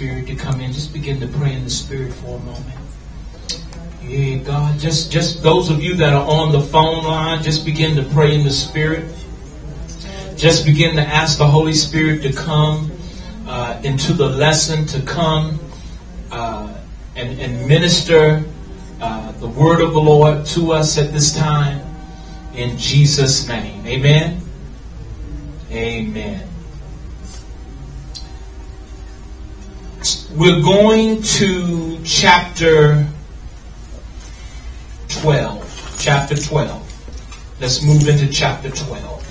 Spirit to come in. Just begin to pray in the Spirit for a moment. Yeah, God, just just those of you that are on the phone line, just begin to pray in the Spirit. Just begin to ask the Holy Spirit to come uh, into the lesson, to come uh, and, and, minister uh, the word of the Lord to us at this time. In Jesus' name, Amen. Amen. We're going to chapter 12. Chapter 12. Let's move into chapter 12.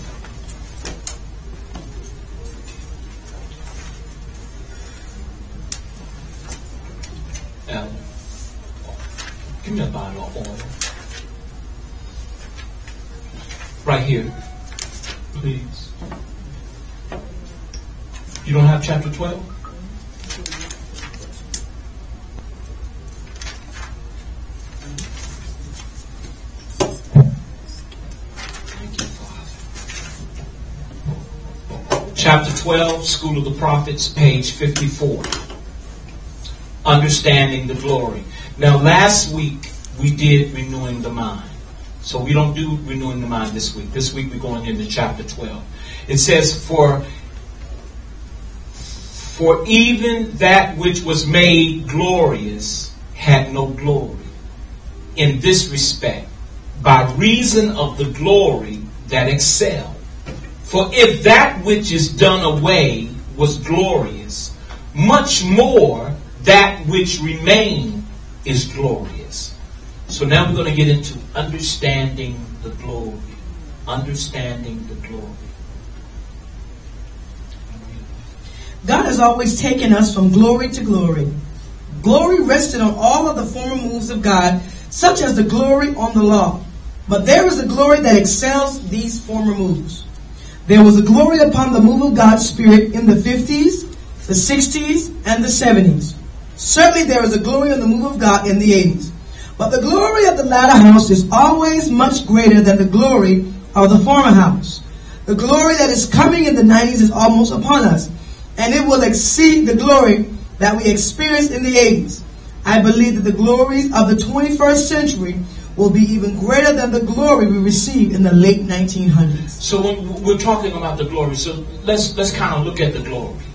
Um, give me a bottle of oil. Right here, please. You don't have chapter 12? Chapter 12, School of the Prophets, page 54. Understanding the glory. Now, last week we did renewing the mind. So we don't do renewing the mind this week. This week we're going into chapter 12. It says, For for even that which was made glorious had no glory. In this respect, by reason of the glory that excelled. For if that which is done away was glorious, much more that which remained is glorious. So now we're going to get into understanding the glory. Understanding the glory. God has always taken us from glory to glory. Glory rested on all of the former moves of God, such as the glory on the law. But there is a glory that excels these former moves. There was a glory upon the move of God's Spirit in the 50s, the 60s, and the 70s. Certainly there is a glory on the move of God in the 80s. But the glory of the latter house is always much greater than the glory of the former house. The glory that is coming in the 90s is almost upon us, and it will exceed the glory that we experienced in the 80s. I believe that the glories of the 21st century will be even greater than the glory we received in the late 1900s. So when we're talking about the glory, so let's let's kind of look at the glory.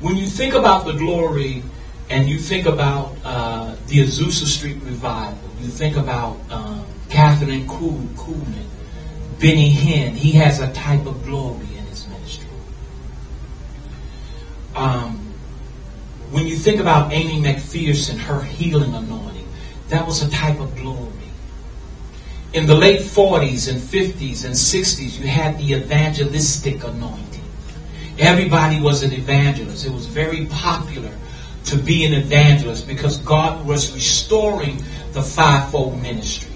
When you think about the glory, and you think about uh, the Azusa Street revival, you think about um, Kathryn Kuhlman, Benny Hinn. He has a type of glory in his ministry. Um, when you think about Aimee McPherson, her healing anointing that was a type of glory. In the late 40s and 50s and 60s, you had the evangelistic anointing. Everybody was an evangelist. It was very popular to be an evangelist because God was restoring the fivefold ministry.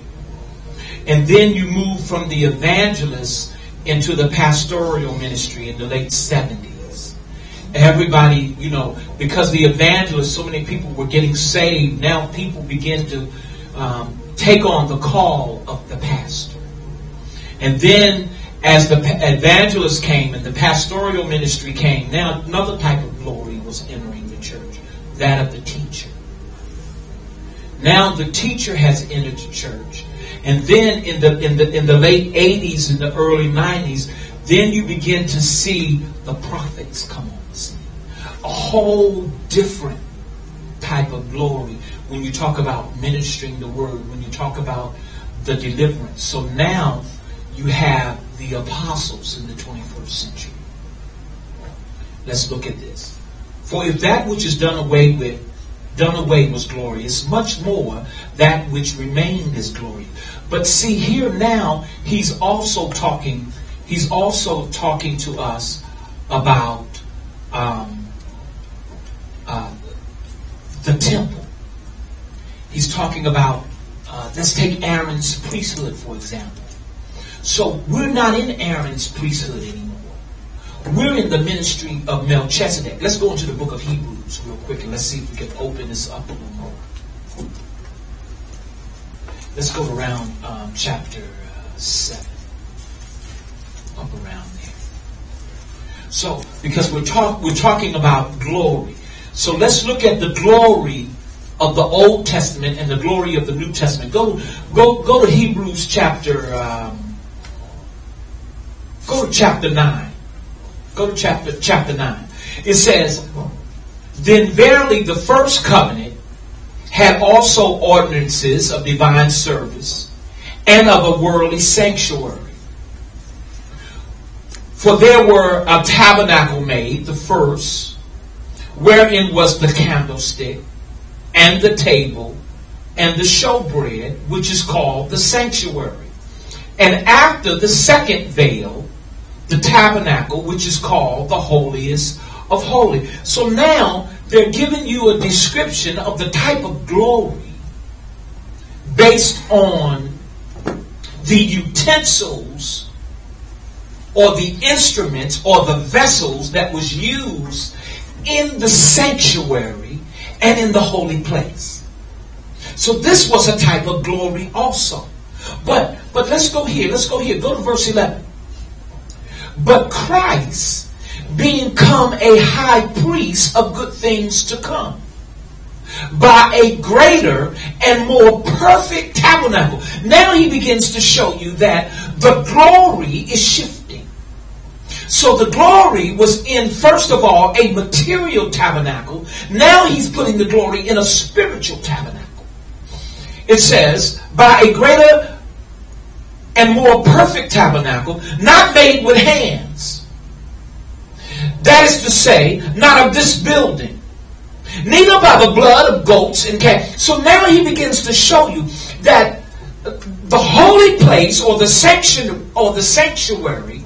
And then you move from the evangelist into the pastoral ministry in the late 70s. Everybody, you know, because the evangelists, so many people were getting saved. Now people begin to um, take on the call of the pastor. And then as the evangelist came and the pastoral ministry came, now another type of glory was entering the church, that of the teacher. Now the teacher has entered the church. And then in the in the in the late 80s and the early 90s, then you begin to see the prophets come on the scene. A whole different type of glory when you talk about ministering the word, when you talk about the deliverance. So now you have the apostles in the 21st century. Let's look at this. For if that which is done away with, done away was glorious, much more that which remained is glory. But see here now, he's also talking, he's also talking to us about um, uh, the temple. He's talking about, uh, let's take Aaron's priesthood, for example. So we're not in Aaron's priesthood anymore. We're in the ministry of Melchizedek. Let's go into the book of Hebrews real quick and let's see if we can open this up a little more. Let's go around um, chapter uh, 7. Up around there. So, because we're, talk, we're talking about glory. So let's look at the glory of the Old Testament and the glory of the New Testament. Go, go, go to Hebrews chapter. Um, go to chapter nine. Go to chapter chapter nine. It says, "Then verily the first covenant had also ordinances of divine service and of a worldly sanctuary." For there were a tabernacle made, the first, wherein was the candlestick, and the table, and the showbread, which is called the sanctuary. And after the second veil, the tabernacle, which is called the holiest of holy. So now they're giving you a description of the type of glory based on the utensils or the instruments or the vessels that was used in the sanctuary and in the holy place. So this was a type of glory also. But but let's go here. Let's go here. Go to verse 11. But Christ being come a high priest of good things to come by a greater and more perfect tabernacle. Now he begins to show you that the glory is shifting. So the glory was in, first of all, a material tabernacle. Now he's putting the glory in a spiritual tabernacle. It says, by a greater and more perfect tabernacle, not made with hands. That is to say, not of this building, neither by the blood of goats and calves. So now he begins to show you that the holy place or the section or the sanctuary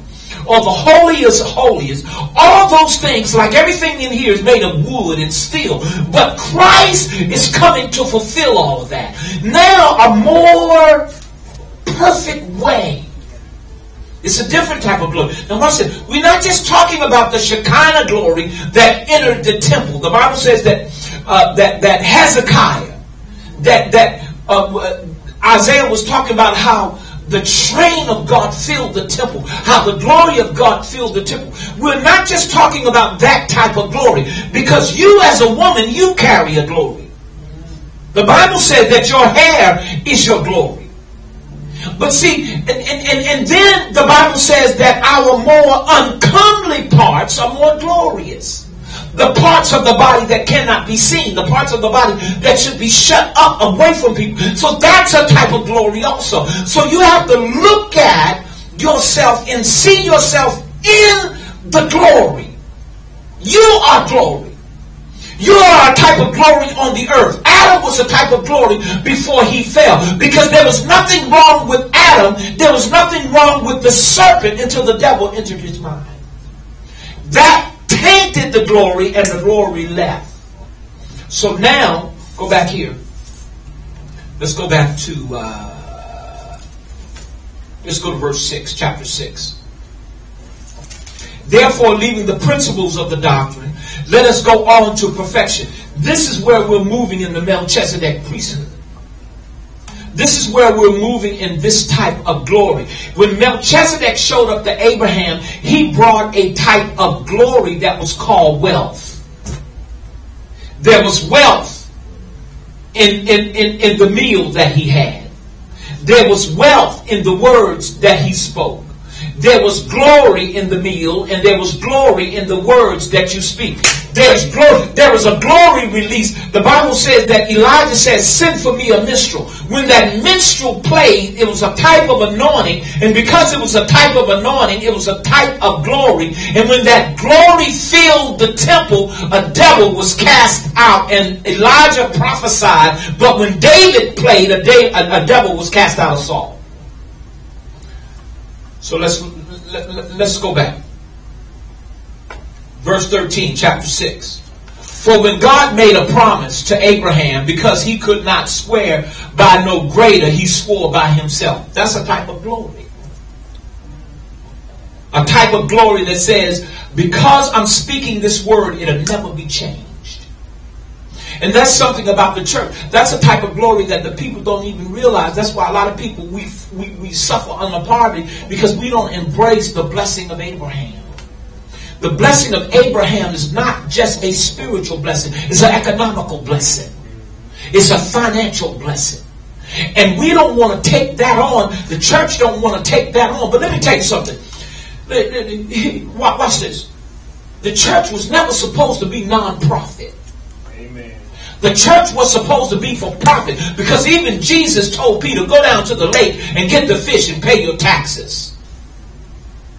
or the holiest of holiest. All those things, like everything in here, is made of wood and steel. But Christ is coming to fulfill all of that. Now, a more perfect way. It's a different type of glory. Now, listen, we're not just talking about the Shekinah glory that entered the temple. The Bible says that uh, that that Hezekiah, that that uh, Isaiah was talking about how the train of God filled the temple, how the glory of God filled the temple. We're not just talking about that type of glory, because you as a woman, you carry a glory. The Bible said that your hair is your glory. But see, and, and, and then the Bible says that our more uncomely parts are more glorious the parts of the body that cannot be seen, the parts of the body that should be shut up away from people. So that's a type of glory also. So you have to look at yourself and see yourself in the glory. You are glory. You are a type of glory on the earth. Adam was a type of glory before he fell because there was nothing wrong with Adam. There was nothing wrong with the serpent until the devil entered his mind. That tainted the glory and the glory left. So now, go back here. Let's go back to, uh, let's go to verse 6, chapter 6. Therefore, leaving the principles of the doctrine, let us go on to perfection. This is where we're moving in the Melchizedek priesthood. This is where we're moving in this type of glory. When Melchizedek showed up to Abraham, he brought a type of glory that was called wealth. There was wealth in, in, in, in the meal that he had. There was wealth in the words that he spoke. There was glory in the meal, and there was glory in the words that you speak. There's glory. There was a glory release. The Bible says that Elijah says, "Send for me a minstrel." When that minstrel played, it was a type of anointing, and because it was a type of anointing, it was a type of glory. And when that glory filled the temple, a devil was cast out, and Elijah prophesied. But when David played, a, day, a, a devil was cast out of Saul. So let's let, let, let's go back. Verse 13, chapter 6. For when God made a promise to Abraham, because he could not swear by no greater, he swore by himself. That's a type of glory. A type of glory that says, because I'm speaking this word, it'll never be changed. And that's something about the church. That's a type of glory that the people don't even realize. That's why a lot of people, we, we, we suffer under poverty because we don't embrace the blessing of Abraham. the blessing of Abraham is not just a spiritual blessing, it's an economical blessing. It's a financial blessing. And we don't want to take that on. The church don't want to take that on. But let me tell you something. Watch this. The church was never supposed to be non-profit. The church was supposed to be for profit because even Jesus told Peter, go down to the lake and get the fish and pay your taxes.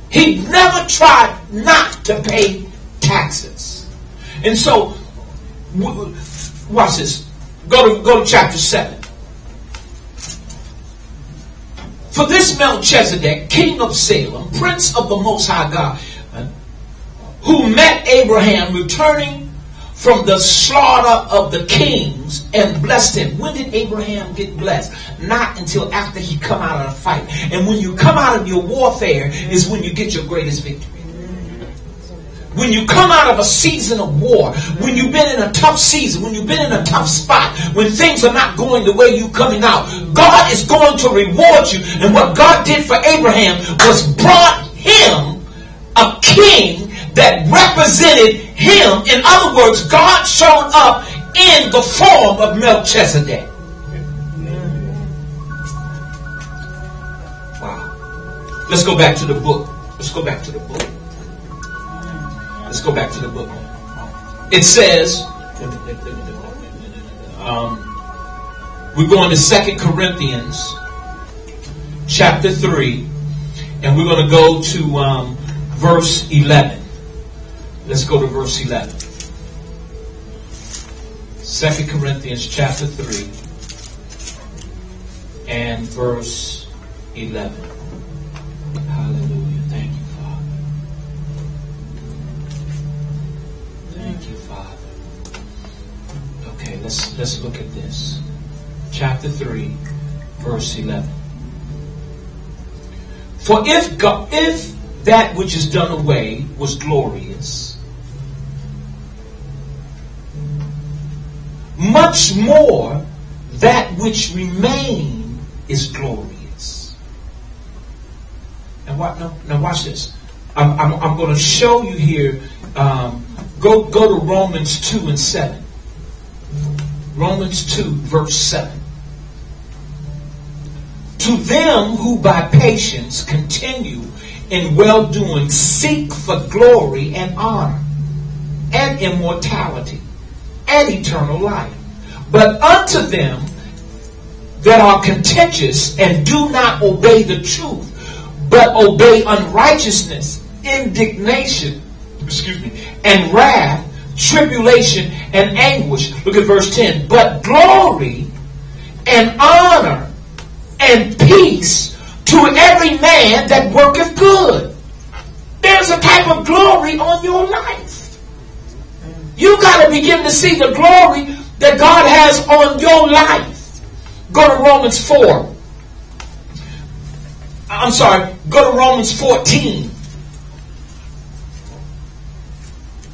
He never tried not to pay taxes. And so, watch this. Go to, go to chapter 7. For this Melchizedek, king of Salem, prince of the Most High God, who met Abraham returning from the slaughter of the kings and blessed him. When did Abraham get blessed? Not until after he come out of the fight. And when you come out of your warfare is when you get your greatest victory. When you come out of a season of war, when you've been in a tough season, when you've been in a tough spot, when things are not going the way you're coming out, God is going to reward you. And what God did for Abraham was brought him a king that represented him. In other words, God showed up in the form of Melchizedek. Wow. Let's go back to the book. Let's go back to the book. Let's go back to the book. It says, um, we're going to Second Corinthians chapter 3, and we're going to go to um, verse 11. Let's go to verse 11. 2 Corinthians chapter 3 and verse 11. Hallelujah. Thank you, Father. Thank you, Father. Okay, let's let's look at this. Chapter 3, verse 11. For if God, if that which is done away was glorious, much more that which remain is glorious. Now, what, now, now watch this. I'm, I'm, I'm going to show you here. Um, go, go to Romans 2 and 7. Romans 2, verse 7. To them who by patience continue in well doing seek for glory and honor and immortality and eternal life. But unto them that are contentious and do not obey the truth, but obey unrighteousness, indignation, excuse me, and wrath, tribulation and anguish. Look at verse 10. But glory and honor and peace to every man that worketh good. There's a type of glory on your life. You got to begin to see the glory that God has on your life. Go to Romans 4. I'm sorry, go to Romans 14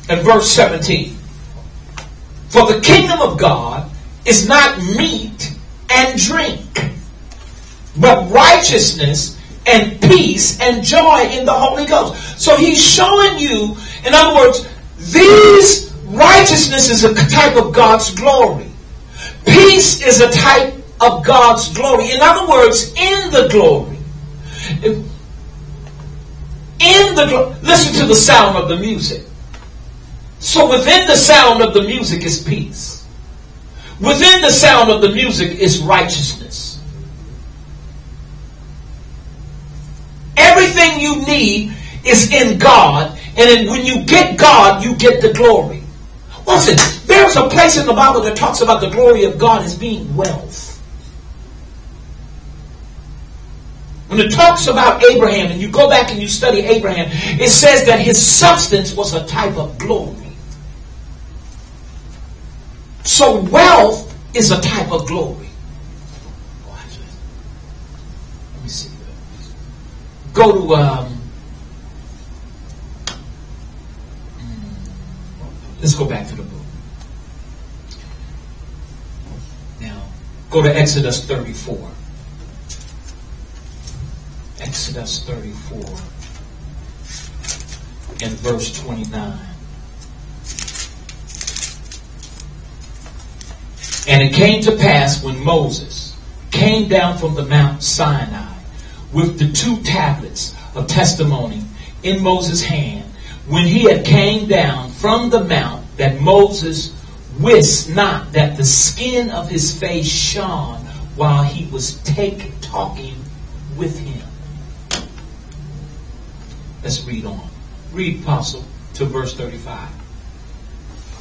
and verse 17. For the kingdom of God is not meat and drink, but righteousness and peace and joy in the Holy Ghost. So he's showing you, in other words, these righteousness is a type of God's glory. Peace is a type of God's glory. In other words, in the glory. In the listen to the sound of the music. So within the sound of the music is peace. Within the sound of the music is righteousness. Everything you need is in God, and when you get God, you get the glory. Listen, there's a place in the Bible that talks about the glory of God as being wealth. When it talks about Abraham, and you go back and you study Abraham, it says that his substance was a type of glory. So wealth is a type of glory. Watch it. Let me see. Go to um, let's go back to the book. Now, go to Exodus 34. Exodus 34. and verse 29. And it came to pass when Moses came down from the Mount Sinai with the two tablets of testimony in Moses' hand, when he had came down from the mount, that Moses wist not that the skin of his face shone while he was take, talking with him. Let's read on. Read, Apostle, to verse 35.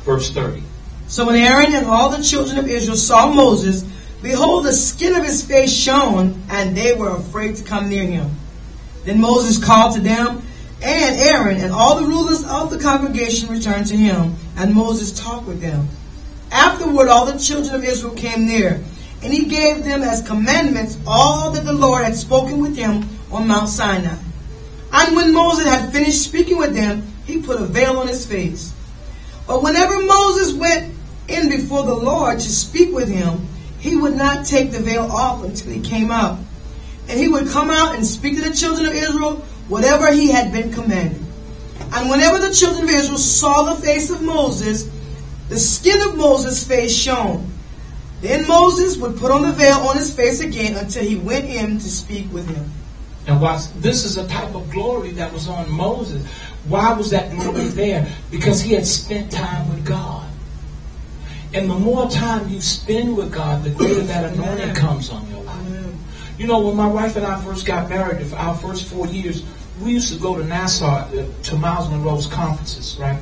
Verse 30. So when Aaron and all the children of Israel saw Moses, behold, the skin of his face shone, and they were afraid to come near him. Then Moses called to them, and Aaron and all the rulers of the congregation returned to him, and Moses talked with them. Afterward, all the children of Israel came near, and he gave them as commandments all that the Lord had spoken with him on Mount Sinai. And when Moses had finished speaking with them, he put a veil on his face. But whenever Moses went in before the Lord to speak with him, he would not take the veil off until he came out. And he would come out and speak to the children of Israel whatever he had been commanded. And whenever the children of Israel saw the face of Moses, the skin of Moses' face shone. Then Moses would put on the veil on his face again until he went in to speak with him. And watch, this is a type of glory that was on Moses. Why was that glory there? Because he had spent time with God. And the more time you spend with God, the greater that anointing comes on your life. You know, when my wife and I first got married, for our first four years, we used to go to Nassau to Myles Munroe's conferences, right?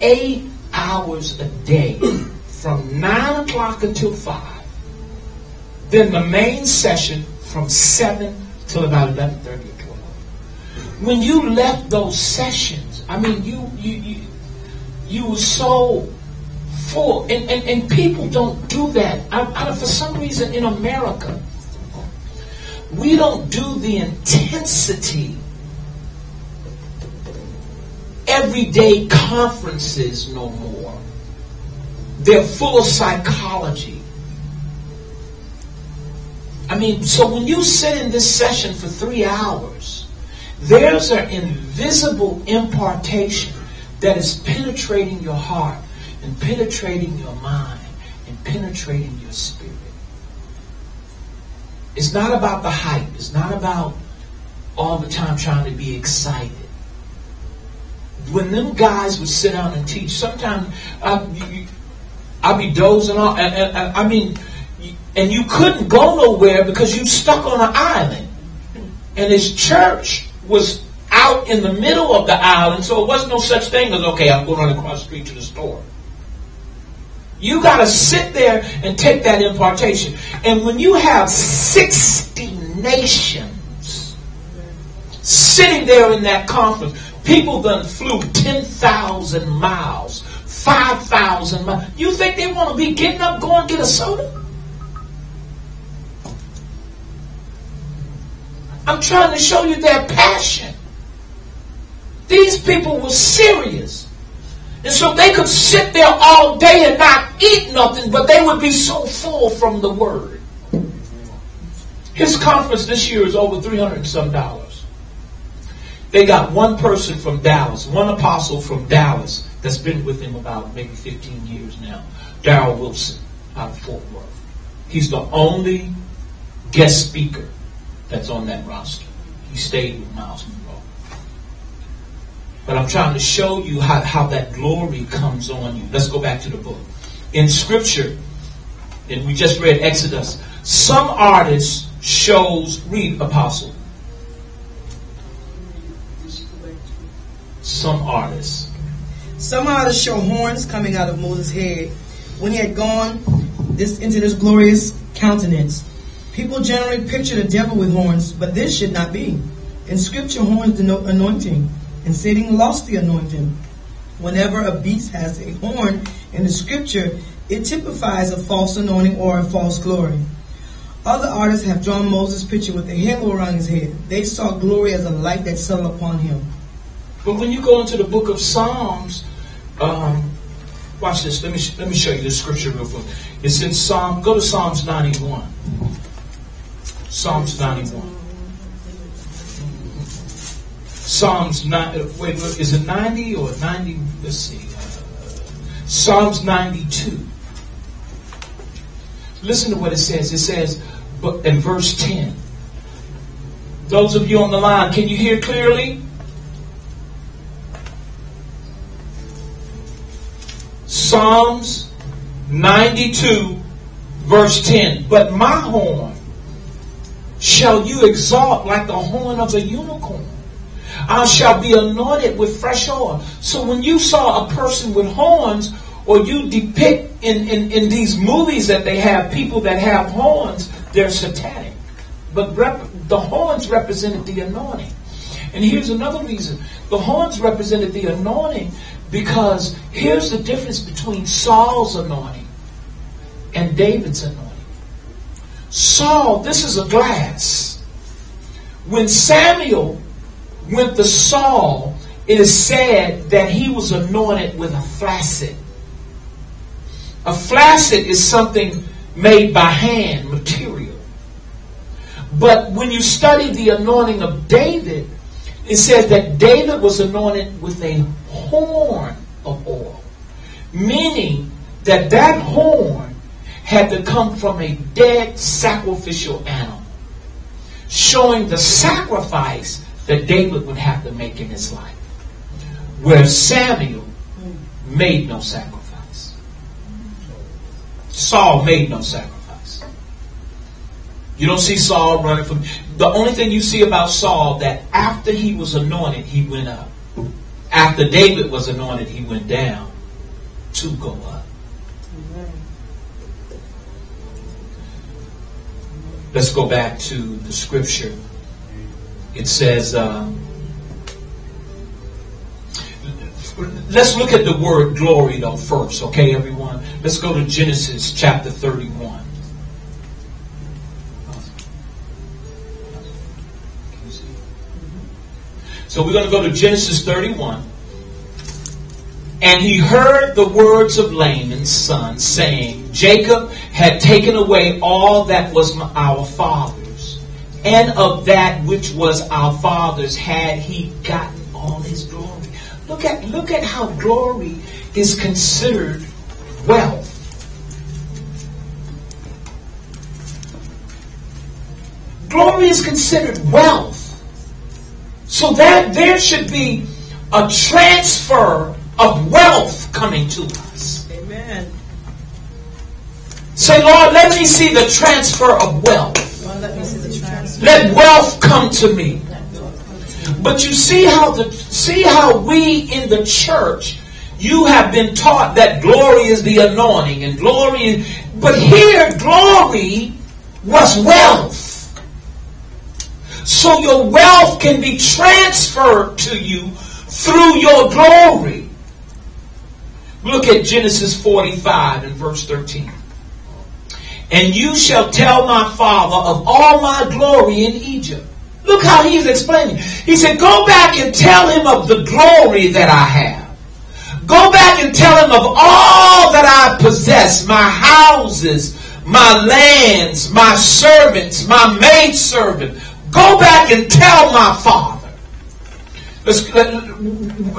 Eight hours a day, from nine o'clock until five. Then the main session from seven till about eleven thirty or twelve. When you left those sessions, I mean, you you you, you were so full. And, and, and people don't do that. I, I, for some reason in America, we don't do the intensity everyday conferences no more. They're full of psychology. I mean, so when you sit in this session for three hours, there's an invisible impartation that is penetrating your heart and penetrating your mind and penetrating your spirit. It's not about the hype. It's not about all the time trying to be excited. When them guys would sit down and teach, sometimes um, I, I'd be dozing off. And, and, and, I mean, and you couldn't go nowhere because you stuck on an island. And his church was out in the middle of the island, so it wasn't no such thing as, okay, I'm going across the street to the store. You got to sit there and take that impartation. And when you have 60 nations sitting there in that conference, people that flew 10,000 miles, 5,000 miles. You think they want to be getting up, going get a soda? I'm trying to show you their passion. These people were serious. And so they could sit there all day and not eat nothing, but they would be so full from the word. His conference this year is over 300 and some dollars. They got one person from Dallas, one apostle from Dallas that's been with him about maybe 15 years now, Daryl Wilson out of Fort Worth. He's the only guest speaker that's on that roster. He stayed with Munroe. But I'm trying to show you how, how that glory comes on you. Let's go back to the book. In Scripture, and we just read Exodus, some artists shows, read Apostle. Some artists. Some artists show horns coming out of Moses' head when he had gone this into this glorious countenance. People generally picture the devil with horns, but this should not be. In Scripture, horns denote anointing and Satan lost the anointing. Whenever a beast has a horn in the scripture, it typifies a false anointing or a false glory. Other artists have drawn Moses' picture with a halo around his head. They saw glory as a light that settled upon him. But when you go into the book of Psalms, um, watch this. Let me let me show you the scripture real quick. It's in Psalm. Go to Psalms 91. Psalms 91. Psalms, wait, is it 90 or 90? Let's see. Psalms 92. Listen to what it says. It says, but in verse 10, those of you on the line, can you hear clearly? Psalms 92, verse 10. But my horn shall you exalt like the horn of a unicorn. I shall be anointed with fresh oil. So when you saw a person with horns, or you depict in, in, in these movies that they have people that have horns, they're satanic. But rep, the horns represented the anointing. And here's another reason. The horns represented the anointing because here's the difference between Saul's anointing and David's anointing. Saul, this is a glass. When Samuel went to Saul, it is said that he was anointed with a flaccid. A flaccid is something made by hand, material. But when you study the anointing of David, it says that David was anointed with a horn of oil, meaning that that horn had to come from a dead sacrificial animal, showing the sacrifice that David would have to make in his life, where Samuel made no sacrifice. Saul made no sacrifice. You don't see Saul running from. The only thing you see about Saul that after he was anointed, he went up. After David was anointed, he went down to go up. Let's go back to the scripture. It says, um, let's look at the word glory though first, okay, everyone? Let's go to Genesis chapter 31. So we're going to go to Genesis 31. And he heard the words of Laban's son, saying, Jacob had taken away all that was our father's, and of that which was our father's had he gotten all his glory. Look at, look at how glory is considered wealth. Glory is considered wealth. So that there should be a transfer of wealth coming to us. Amen. Say, Lord, let me see the transfer of wealth. Lord, let wealth come to me. But you see how the see how we in the church you have been taught that glory is the anointing and glory is, but here glory was wealth. So your wealth can be transferred to you through your glory. Look at Genesis 45 and verse 13. And you shall tell my father of all my glory in Egypt. Look how he's explaining. He said, Go back and tell him of the glory that I have. Go back and tell him of all that I possess my houses, my lands, my servants, my maidservant. Go back and tell my father. Let's, let,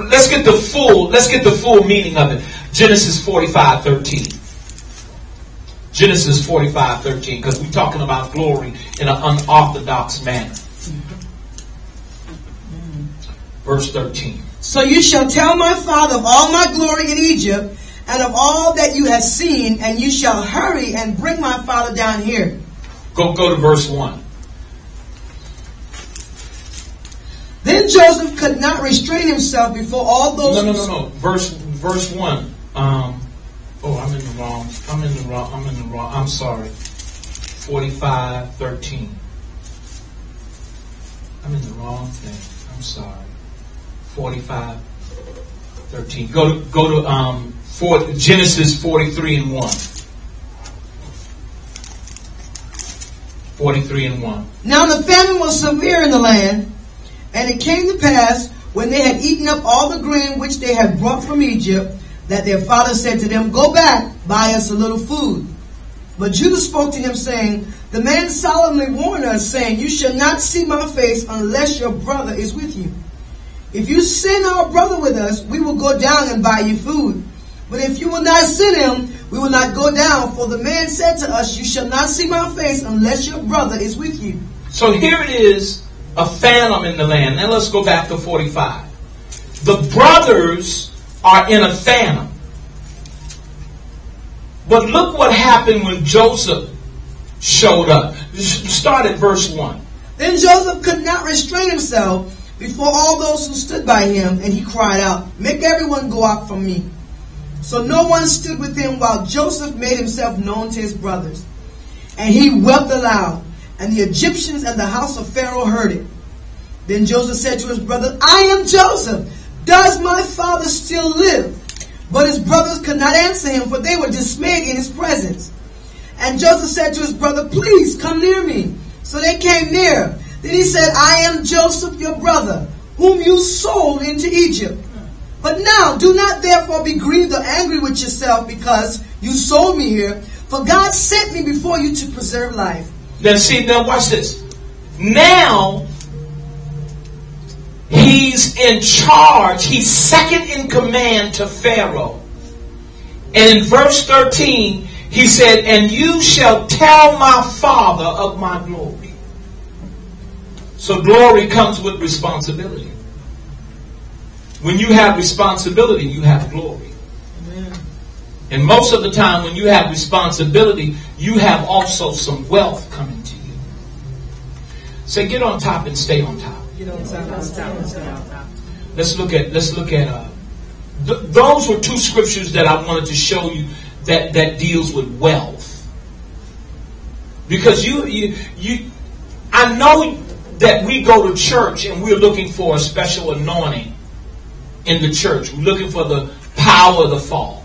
let's get the full, let's get the full meaning of it. Genesis 45, 13. Genesis 45, 13, because we're talking about glory in an unorthodox manner. Verse 13. So you shall tell my father of all my glory in Egypt, and of all that you have seen, and you shall hurry and bring my father down here. Go, go to verse 1. Then Joseph could not restrain himself before all those. No, no, no, no. Verse, verse 1. Um, oh, I'm in the wrong. I'm in the wrong. I'm in the wrong. I'm sorry. 45, 13. I'm in the wrong thing. I'm sorry. 45, 13. Go to, go to um, for, Genesis 43 and 1. 43 and 1. Now the famine was severe in the land, and it came to pass when they had eaten up all the grain which they had brought from Egypt, that their father said to them, Go back, buy us a little food. But Judah spoke to him, saying, The man solemnly warned us, saying, You shall not see my face unless your brother is with you. If you send our brother with us, we will go down and buy you food. But if you will not send him, we will not go down. For the man said to us, You shall not see my face unless your brother is with you. So here it is, a famine in the land. Now let's go back to 45. The brothers are in a famine. But look what happened when Joseph showed up. Start at verse 1. Then Joseph could not restrain himself before all those who stood by him, and he cried out, Make everyone go out from me. So no one stood with him while Joseph made himself known to his brothers. And he wept aloud, and the Egyptians and the house of Pharaoh heard it. Then Joseph said to his brothers, I am Joseph. Does my father still live? But his brothers could not answer him, for they were dismayed in his presence. And Joseph said to his brother, Please come near me. So they came near. Then he said, I am Joseph, your brother, whom you sold into Egypt. But now do not therefore be grieved or angry with yourself because you sold me here. For God sent me before you to preserve life. Then see, now watch this. Now he's in charge. He's second in command to Pharaoh. And in verse 13, he said, And you shall tell my father of my glory. So glory comes with responsibility. When you have responsibility, you have glory. Amen. And most of the time, when you have responsibility, you have also some wealth coming to you. Say, get on top and stay on top. Let's look at let's look at uh, th- those were two scriptures that I wanted to show you that that deals with wealth. Because you you you, I know that we go to church and we're looking for a special anointing in the church. We're looking for the power of the fall.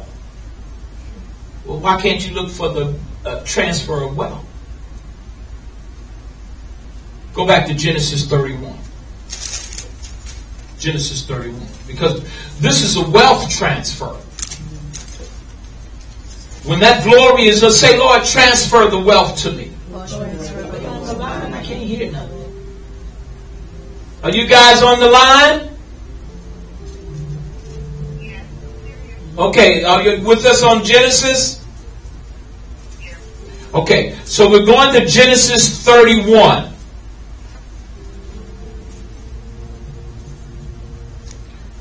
Well, why can't you look for the uh, transfer of wealth? Go back to Genesis 31. Genesis 31. Because this is a wealth transfer. When that glory is, let's say, Lord, transfer the wealth to me. I can't hear nothing. Are you guys on the line? Okay, are you with us on Genesis? Okay, so we're going to Genesis 31.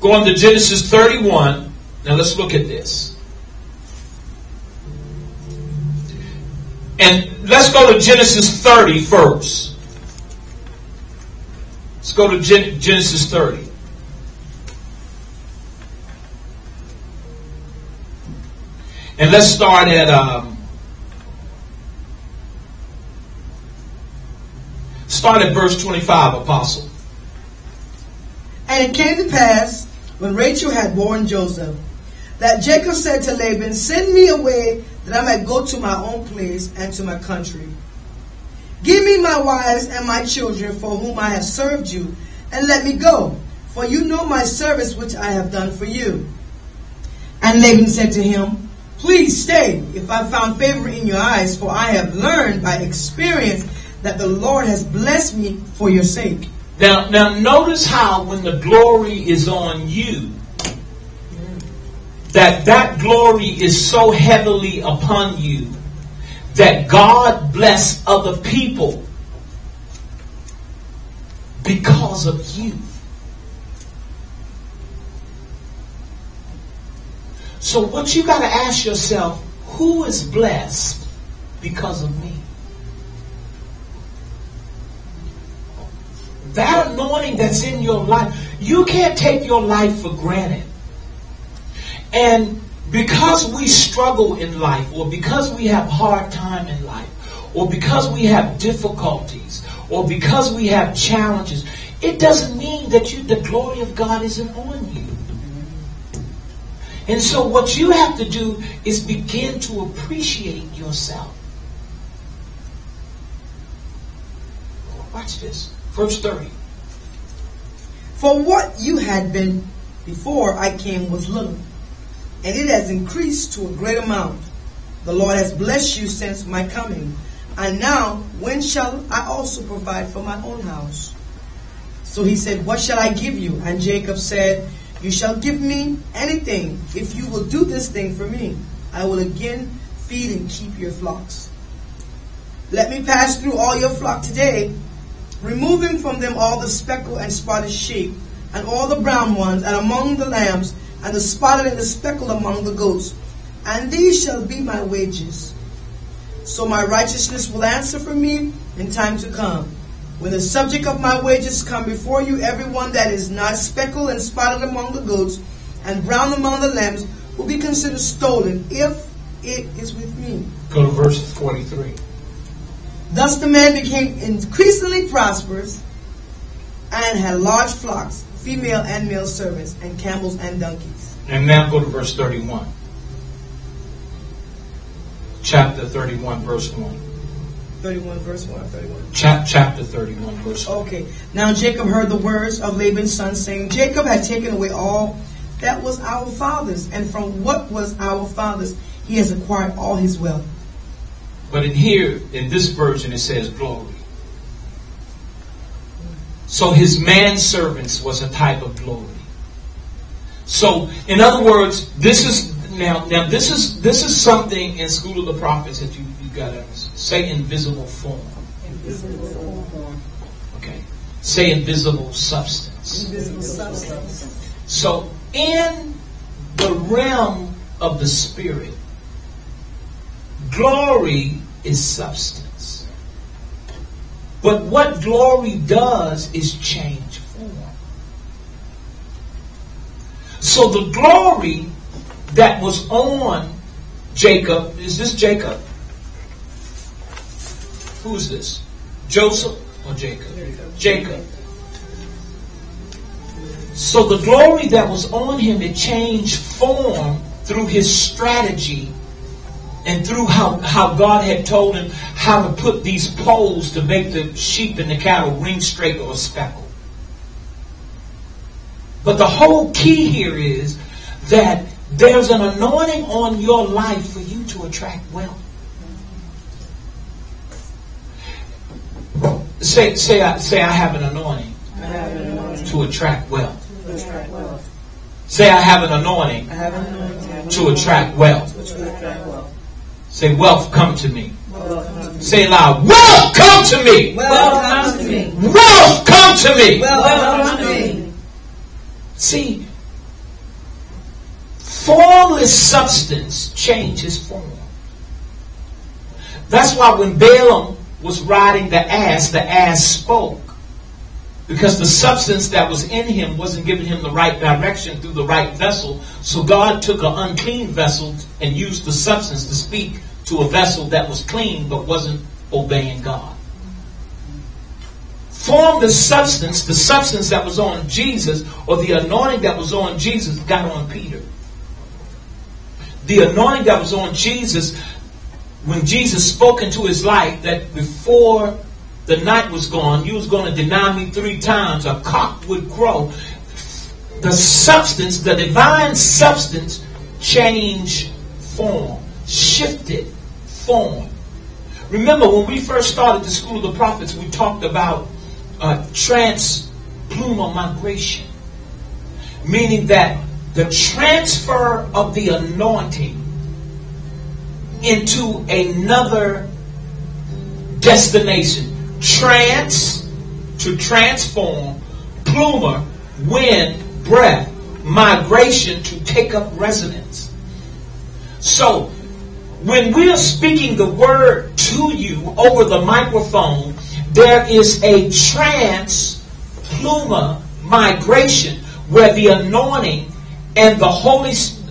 Going to Genesis 31. Now let's look at this. And let's go to Genesis 30 first. Let's go to Gen- Genesis 30. And let's start at um, start at verse 25, Apostle. And it came to pass when Rachel had borne Joseph that Jacob said to Laban, Send me away that I might go to my own place and to my country. Give me my wives and my children for whom I have served you, and let me go, for you know my service which I have done for you. And Laban said to him, Please stay, if I found favor in your eyes, for I have learned by experience that the Lord has blessed me for your sake. Now, now notice how when the glory is on you, that that glory is so heavily upon you that God bless other people because of you. So what you got to ask yourself, who is blessed because of me? That anointing that's in your life, you can't take your life for granted. And because we struggle in life, or because we have hard time in life, or because we have difficulties, or because we have challenges, it doesn't mean that you, the glory of God isn't on you. And so what you have to do is begin to appreciate yourself. Watch this. Verse 30. For what you had been before I came was little, and it has increased to a great amount. The Lord has blessed you since my coming. And now, when shall I also provide for my own house? So he said, What shall I give you? And Jacob said, You shall give me anything if you will do this thing for me. I will again feed and keep your flocks. Let me pass through all your flock today, removing from them all the speckled and spotted sheep, and all the brown ones, and among the lambs, and the spotted and the speckled among the goats. And these shall be my wages. So my righteousness will answer for me in time to come. When the subject of my wages come before you, everyone that is not speckled and spotted among the goats, and brown among the lambs, will be considered stolen if it is with me. Go to verse 43. Thus the man became increasingly prosperous and had large flocks, female and male servants, and camels and donkeys. And now go to verse 31. Chapter 31, verse 1. 31 verse 1 31. Chap- chapter 31, verse 1. Okay. Now Jacob heard the words of Laban's son, saying, Jacob had taken away all that was our father's, and from what was our father's, he has acquired all his wealth. But in here, in this version, it says glory. So his manservants was a type of glory. So, in other words, this is now now this is this is something in School of the Prophets that you you gotta say invisible form. Okay. Say invisible substance. invisible substance. So in the realm of the spirit, glory is substance. But what glory does is change form. So the glory that was on Jacob, is this Jacob? Who's this? Joseph or Jacob? Jacob. So the glory that was on him, it changed form through his strategy and through how, how God had told him how to put these poles to make the sheep and the cattle ring straight or speckle. But the whole key here is that there's an anointing on your life for you to attract wealth. Say, say, I, say I have an anointing have an anointing to attract wealth. to attract wealth. Say I have an anointing have an anointing to attract wealth. to attract wealth. Say wealth come to me. Wealth come to me. Say loud. Wealth come to me. Wealth come to me. Wealth come to me. Wealth come to me. See, formless substance changes form. That's why when Balaam was riding the ass, the ass spoke. Because the substance that was in him wasn't giving him the right direction through the right vessel. So God took an unclean vessel and used the substance to speak to a vessel that was clean but wasn't obeying God. Form the substance, the substance that was on Jesus, or the anointing that was on Jesus, got on Peter. The anointing that was on Jesus, when Jesus spoke into his life that before the night was gone, you was going to deny me three times, a cock would crow. The substance, the divine substance, changed form, shifted form. Remember, when we first started the School of the Prophets, we talked about uh, transplumal migration, meaning that the transfer of the anointing into another destination. Trans, to transform, plumber, wind, breath, migration, to take up residence. So, when we are speaking the word to you over the microphone, there is a trans pluma migration where the anointing and the Holy uh,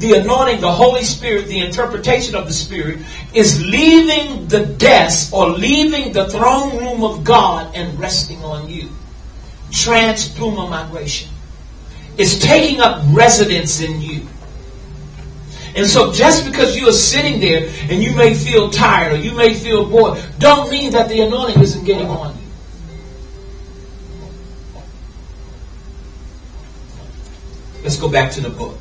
the anointing, the Holy Spirit, the interpretation of the Spirit is leaving the desk or leaving the throne room of God and resting on you. Trans pluma migration. It's taking up residence in you. And so just because you are sitting there and you may feel tired or you may feel bored, don't mean that the anointing isn't getting on you. Let's go back to the book.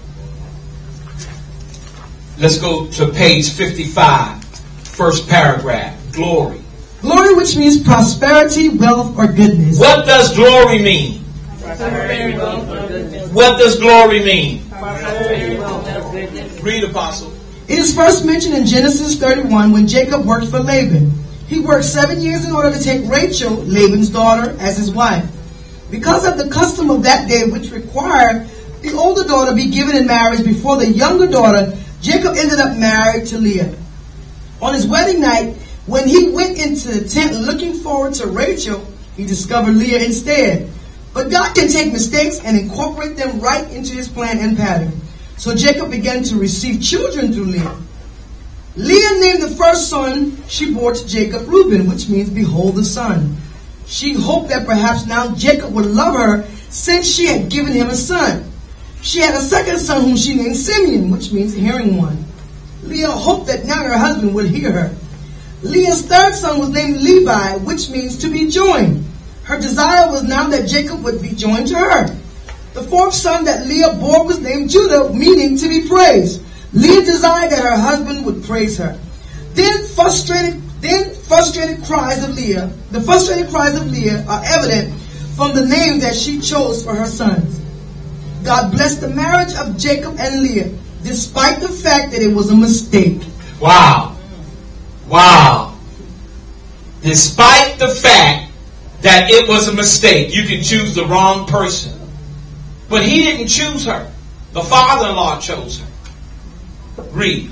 Let's go to page 55, first paragraph. Glory. Glory, which means prosperity, wealth, or goodness. What does glory mean? Prosperity, wealth, and goodness. What does glory mean? Prosperity, wealth, and goodness. Read, Apostle. It is first mentioned in Genesis 31 when Jacob worked for Laban. He worked seven years in order to take Rachel, Laban's daughter, as his wife. Because of the custom of that day, which required the older daughter be given in marriage before the younger daughter, Jacob ended up married to Leah. On his wedding night, when he went into the tent looking forward to Rachel, he discovered Leah instead. But God can take mistakes and incorporate them right into his plan and pattern. So Jacob began to receive children through Leah. Leah named the first son she bore to Jacob Reuben, which means behold the son. She hoped that perhaps now Jacob would love her since she had given him a son. She had a second son whom she named Simeon, which means hearing one. Leah hoped that now her husband would hear her. Leah's third son was named Levi, which means to be joined. Her desire was now that Jacob would be joined to her. The fourth son that Leah bore was named Judah, meaning to be praised. Leah desired that her husband would praise her. Then frustrated, then frustrated cries of Leah, the frustrated cries of Leah are evident from the name that she chose for her sons. God blessed the marriage of Jacob and Leah, despite the fact that it was a mistake. Wow. Wow. Despite the fact that it was a mistake, you can choose the wrong person. But he didn't choose her. The father in law chose her. Read.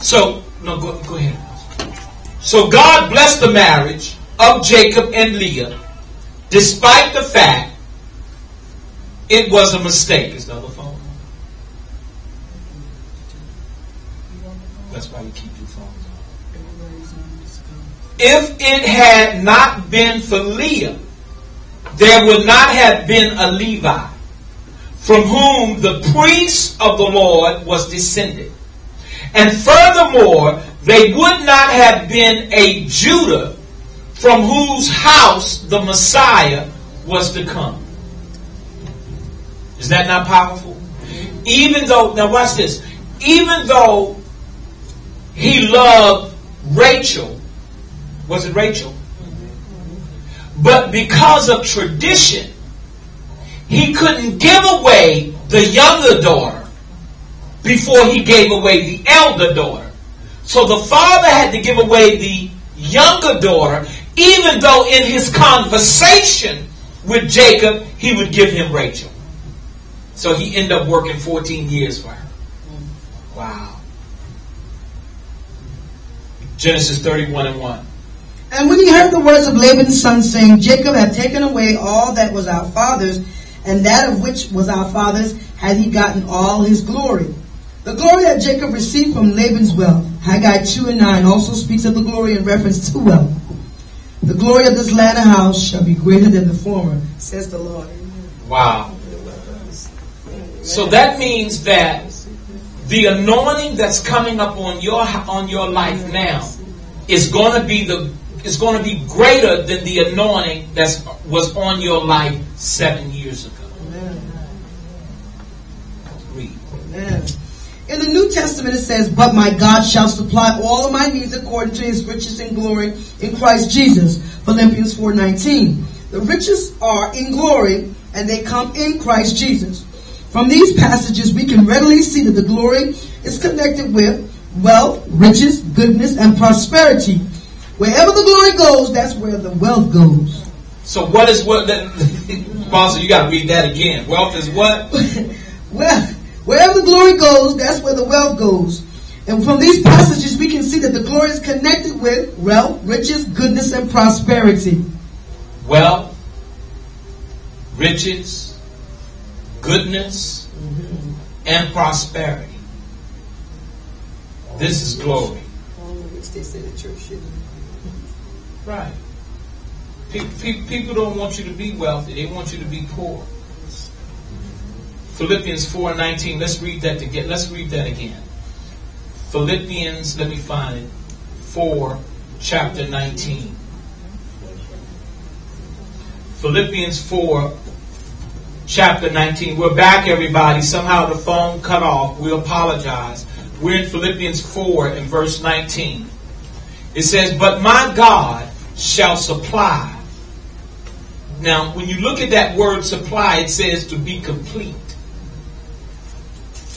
So, no, go, go ahead. So God blessed the marriage of Jacob and Leah, despite the fact it was a mistake. Is the phone? on? That's why you keep your phone on. If it had not been for Leah, there would not have been a Levi, from whom the priest of the Lord was descended. And furthermore, they would not have been a Judah from whose house the Messiah was to come. Is that not powerful? Even though, now watch this, even though he loved Rachel, was it Rachel? But because of tradition, he couldn't give away the younger daughter before he gave away the elder daughter. So the father had to give away the younger daughter, even though in his conversation with Jacob, he would give him Rachel. So he ended up working 14 years for her. Wow. Genesis 31 and 1. And when he heard the words of Laban's son saying, Jacob had taken away all that was our father's, and that of which was our father's, had he gotten all his glory. The glory that Jacob received from Laban's wealth, Haggai 2 and 9, also speaks of the glory in reference to wealth. The glory of this latter house shall be greater than the former, says the Lord. Wow. So that means that the anointing that's coming up on your on your life now is going to be the is going to be greater than the anointing that was on your life seven years ago. Read. Amen. In the New Testament it says, But my God shall supply all of my needs according to his riches and glory in Christ Jesus. Philippians 4.19. The riches are in glory and they come in Christ Jesus. From these passages we can readily see that the glory is connected with wealth, riches, goodness, and prosperity. Wherever the glory goes, that's where the wealth goes. So what is what that Pastor, you gotta read that again. Wealth is what? well, wherever the glory goes, that's where the wealth goes. And from these passages, we can see that the glory is connected with wealth, riches, goodness, and prosperity. Wealth, riches, goodness, mm-hmm. and prosperity. This is glory. Right. Pe- pe- people don't want you to be wealthy, they want you to be poor. Philippians 4 19. Let's read that again. Let's read that again. Philippians, let me find it. 4, chapter 19. Philippians 4, chapter 19. We're back, everybody. Somehow the phone cut off. We apologize. We're in Philippians 4 and verse 19. It says, But my God shall supply. Now, when you look at that word supply, it says to be complete,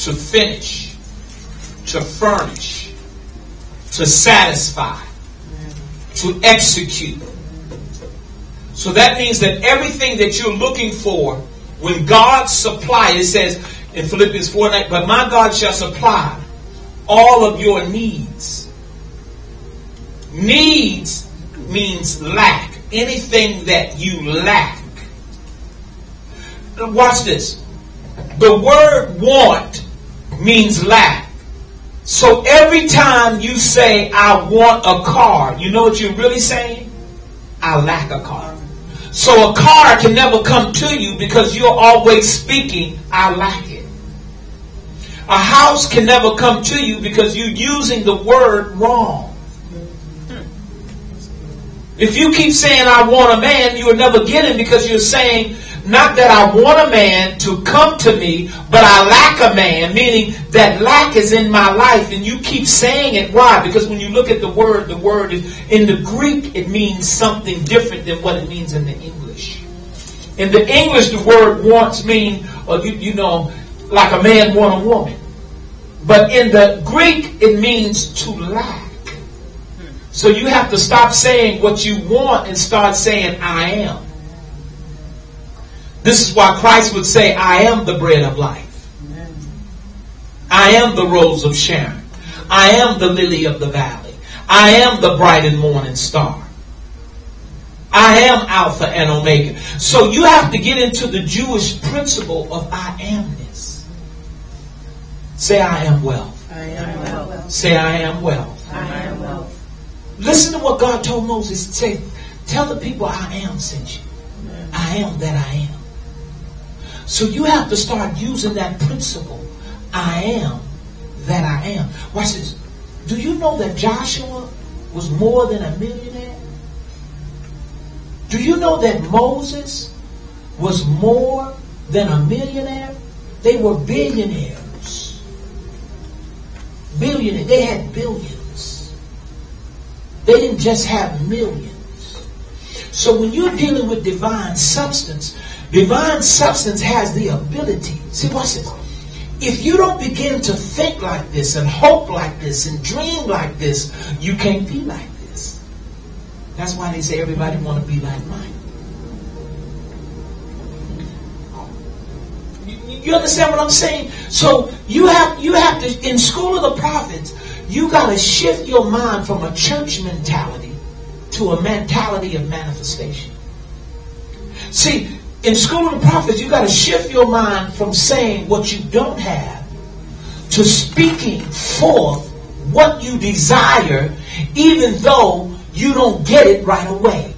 to finish, to furnish, to satisfy, to execute. So that means that everything that you're looking for, when God supplies, it says in Philippians 4 9, but my God shall supply all of your needs. Needs means lack. Anything that you lack. Watch this. The word want means lack. So every time you say, I want a car, you know what you're really saying? I lack a car. So a car can never come to you because you're always speaking, I lack it. A house can never come to you because you're using the word wrong. If you keep saying, I want a man, you will never get him because you're saying, not that I want a man to come to me, but I lack a man, meaning that lack is in my life. And you keep saying it. Why? Because when you look at the word, the word is, in the Greek, it means something different than what it means in the English. In the English, the word wants mean, or you, you know, like a man want a woman. But in the Greek, it means to lack. So you have to stop saying what you want and start saying, I am. This is why Christ would say, I am the bread of life. I am the rose of Sharon. I am the lily of the valley. I am the bright and morning star. I am Alpha and Omega. So you have to get into the Jewish principle of I amness. Say, I am wealth. I am wealth. Say, I am wealth. I am wealth. Listen to what God told Moses. Say, tell the people I am sent you. I am that I am. So you have to start using that principle. I am that I am. Watch this. Do you know that Joshua was more than a millionaire? Do you know that Moses was more than a millionaire? They were billionaires. Billionaires. They had billions. They didn't just have millions. So when you're dealing with divine substance, divine substance has the ability. See, watch this. If you don't begin to think like this and hope like this and dream like this, you can't be like this. That's why they say everybody want to be like mine. You, understand what I'm saying? So you have you have to in school of the prophets, you got to shift your mind from a church mentality to a mentality of manifestation. See, in school of the prophets, you got to shift your mind from saying what you don't have to speaking forth what you desire, even though you don't get it right away.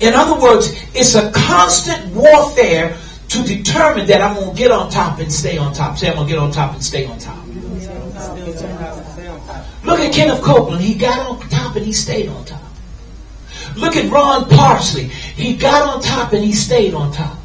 In other words, it's a constant warfare to determine that I'm going to get on top and stay on top. Say, I'm going to get on top and stay on top. Look at Kenneth Copeland. He got on top and he stayed on top. Look at Rod Parsley. He got on top and he stayed on top.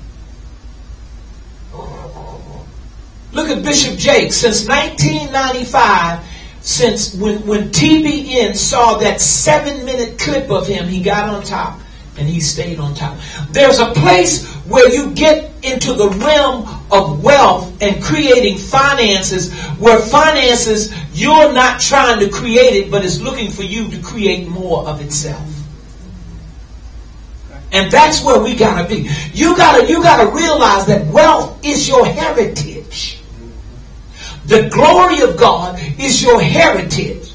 Look at Bishop Jake. Since 1995, since when, when TBN saw that seven minute clip of him, he got on top and he stayed on top. There's a place where you get into the realm of wealth and creating finances where finances, you're not trying to create it, but it's looking for you to create more of itself. And that's where we gotta be. You gotta, you gotta realize that wealth is your heritage. The glory of God is your heritage.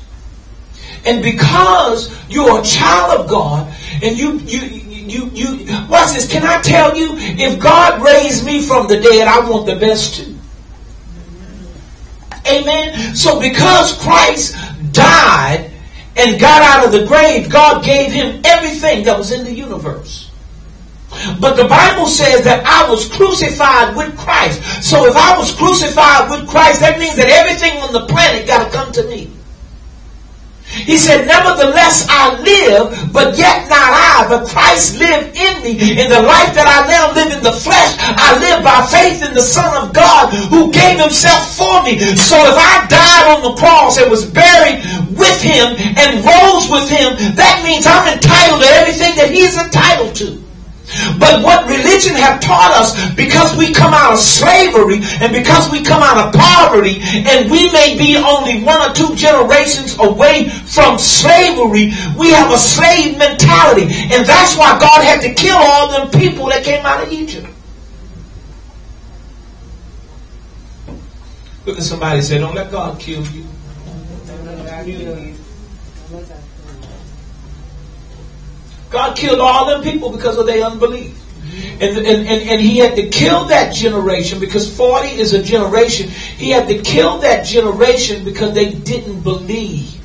And because you're a child of God, and you, you, you, you, watch this. Can I tell you, if God raised me from the dead, I want the best too. Amen. So because Christ died and got out of the grave, God gave him everything that was in the universe. But the Bible says that I was crucified with Christ. So if I was crucified with Christ, that means that everything on the planet got to come to me. He said, Nevertheless I live, but yet not I, but Christ live in me. In the life that I now live in the flesh, I live by faith in the Son of God who gave himself for me. So if I died on the cross and was buried with him and rose with him, that means I'm entitled to everything that he's entitled to. But what religion have taught us, because we come out of slavery and because we come out of poverty, and we may be only one or two generations away from slavery, we have a slave mentality. And that's why God had to kill all them people that came out of Egypt. Look at somebody say, Don't let God kill you. God killed all them people because of their unbelief. And, and, and, and he had to kill that generation because 40 is a generation. He had to kill that generation because they didn't believe.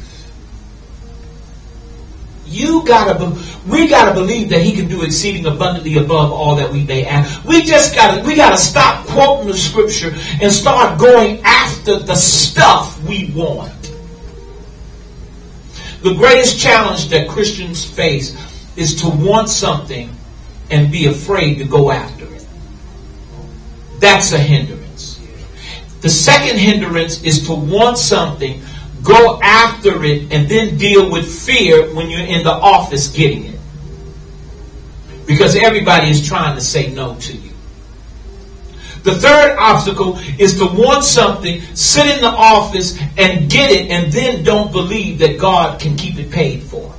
You gotta, we gotta believe that He can do exceeding abundantly above all that we may ask. We just gotta, we gotta stop quoting the Scripture and start going after the stuff we want. The greatest challenge that Christians face is to want something and be afraid to go after it. That's a hindrance. The second hindrance is to want something, go after it, and then deal with fear when you're in the office getting it. Because everybody is trying to say no to you. The third obstacle is to want something, sit in the office and get it, and then don't believe that God can keep it paid for.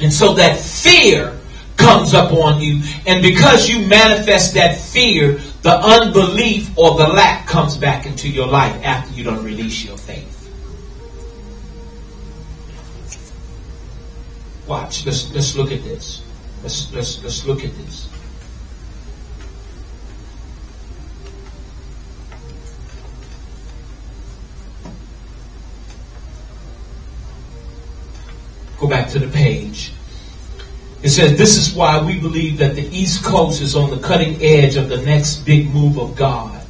And so that fear comes up on you. And because you manifest that fear, the unbelief or the lack comes back into your life after you don't release your faith. Watch. Let's let's look at this. Let's let's let's look at this. Back to the page. It says, This is why we believe that the East Coast is on the cutting edge of the next big move of God.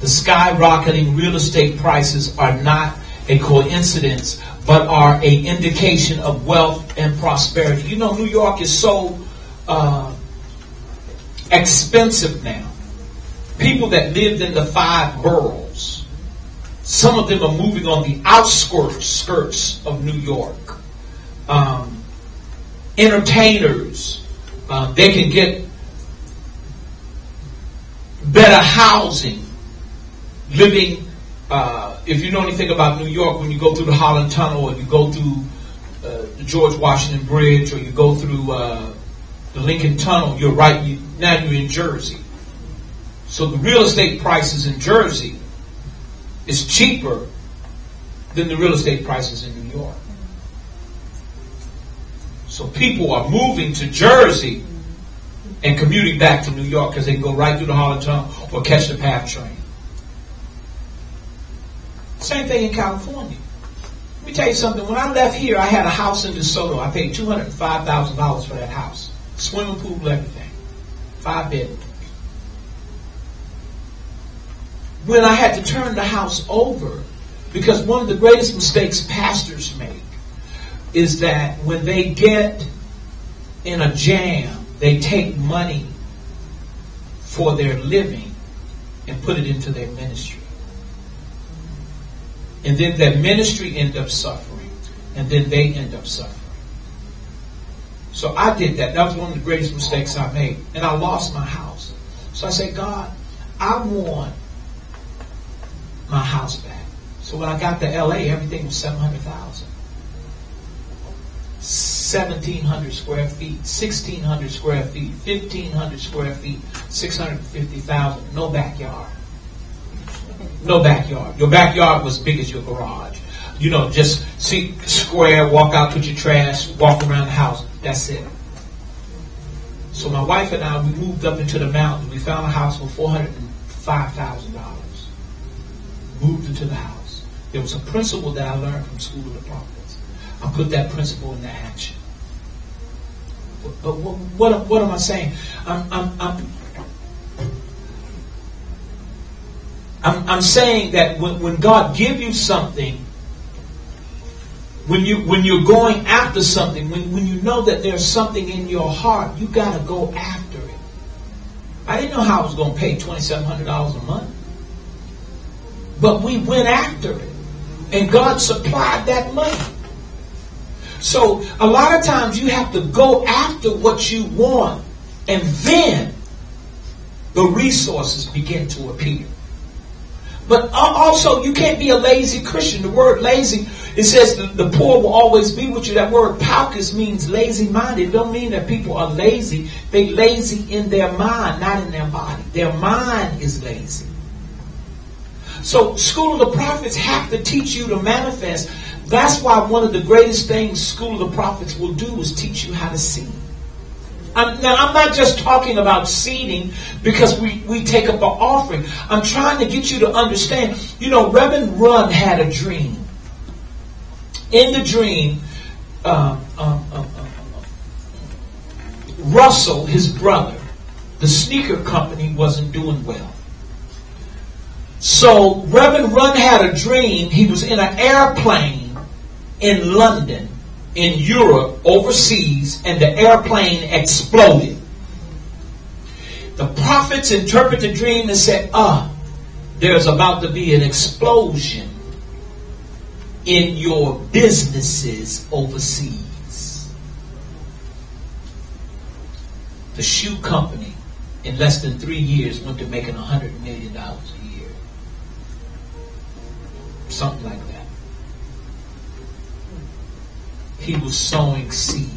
The skyrocketing real estate prices are not a coincidence, but are a indication of wealth and prosperity. You know, New York is so uh, expensive now. People that lived in the five boroughs, some of them are moving on the outskirts skirts of New York um, entertainers. Uh, they can get better housing, living. Uh, if you know anything about New York, when you go through the Holland Tunnel, or you go through uh, the George Washington Bridge, or you go through uh, the Lincoln Tunnel, you're right. You, now you're in Jersey. So the real estate prices in Jersey is cheaper than the real estate prices in New York. So people are moving to Jersey and commuting back to New York because they can go right through the Holland Tunnel or catch the PATH train. Same thing in California. Let me tell you something. When I left here, I had a house in DeSoto. I paid $205,000 for that house. Swimming pool, everything. Five bedrooms. When I had to turn the house over, because one of the greatest mistakes pastors make is that when they get in a jam, they take money for their living and put it into their ministry. And then their ministry end up suffering, and then they end up suffering. So I did that. That was one of the greatest mistakes I made. And I lost my house. So I said, God, I want my house back. So when I got to LA, everything was 700000 1,700 square feet, 1,600 square feet, 1,500 square feet, 650,000. No backyard. No backyard. Your backyard was as big as your garage. You know, just see square, walk out, put your trash, walk around the house. That's it. So my wife and I, we moved up into the mountains. We found a house for $405,000. Moved into the house. There was a principle that I learned from School of the Prophets. I put that principle into action. But what, what, am I saying? I'm, I'm, I'm, I'm, I'm saying that when, when God give you something, when you when you're going after something, when, when you know that there's something in your heart, you gotta go after it. I didn't know how I was gonna pay twenty seven hundred dollars a month. But we went after it. And God supplied that money. So a lot of times you have to go after what you want, and then the resources begin to appear. But also, you can't be a lazy Christian. The word lazy, it says the, the poor will always be with you. That word paucus means lazy minded. It don't mean that people are lazy. They lazy in their mind, not in their body. Their mind is lazy. So, School of the Prophets have to teach you to manifest. That's why one of the greatest things School of the Prophets will do is teach you how to seed. I'm, now, I'm not just talking about seeding because we, we take up an offering. I'm trying to get you to understand. You know, Reverend Run had a dream. In the dream, uh, uh, uh, Russell, his brother, the sneaker company wasn't doing well. So Reverend Run had a dream. He was in an airplane in London in Europe overseas and the airplane exploded. The prophets interpret the dream and said, ah, there's about to be an explosion in your businesses overseas. The shoe company in less than three years went to making $100 million a year. Something like that he was sowing seed.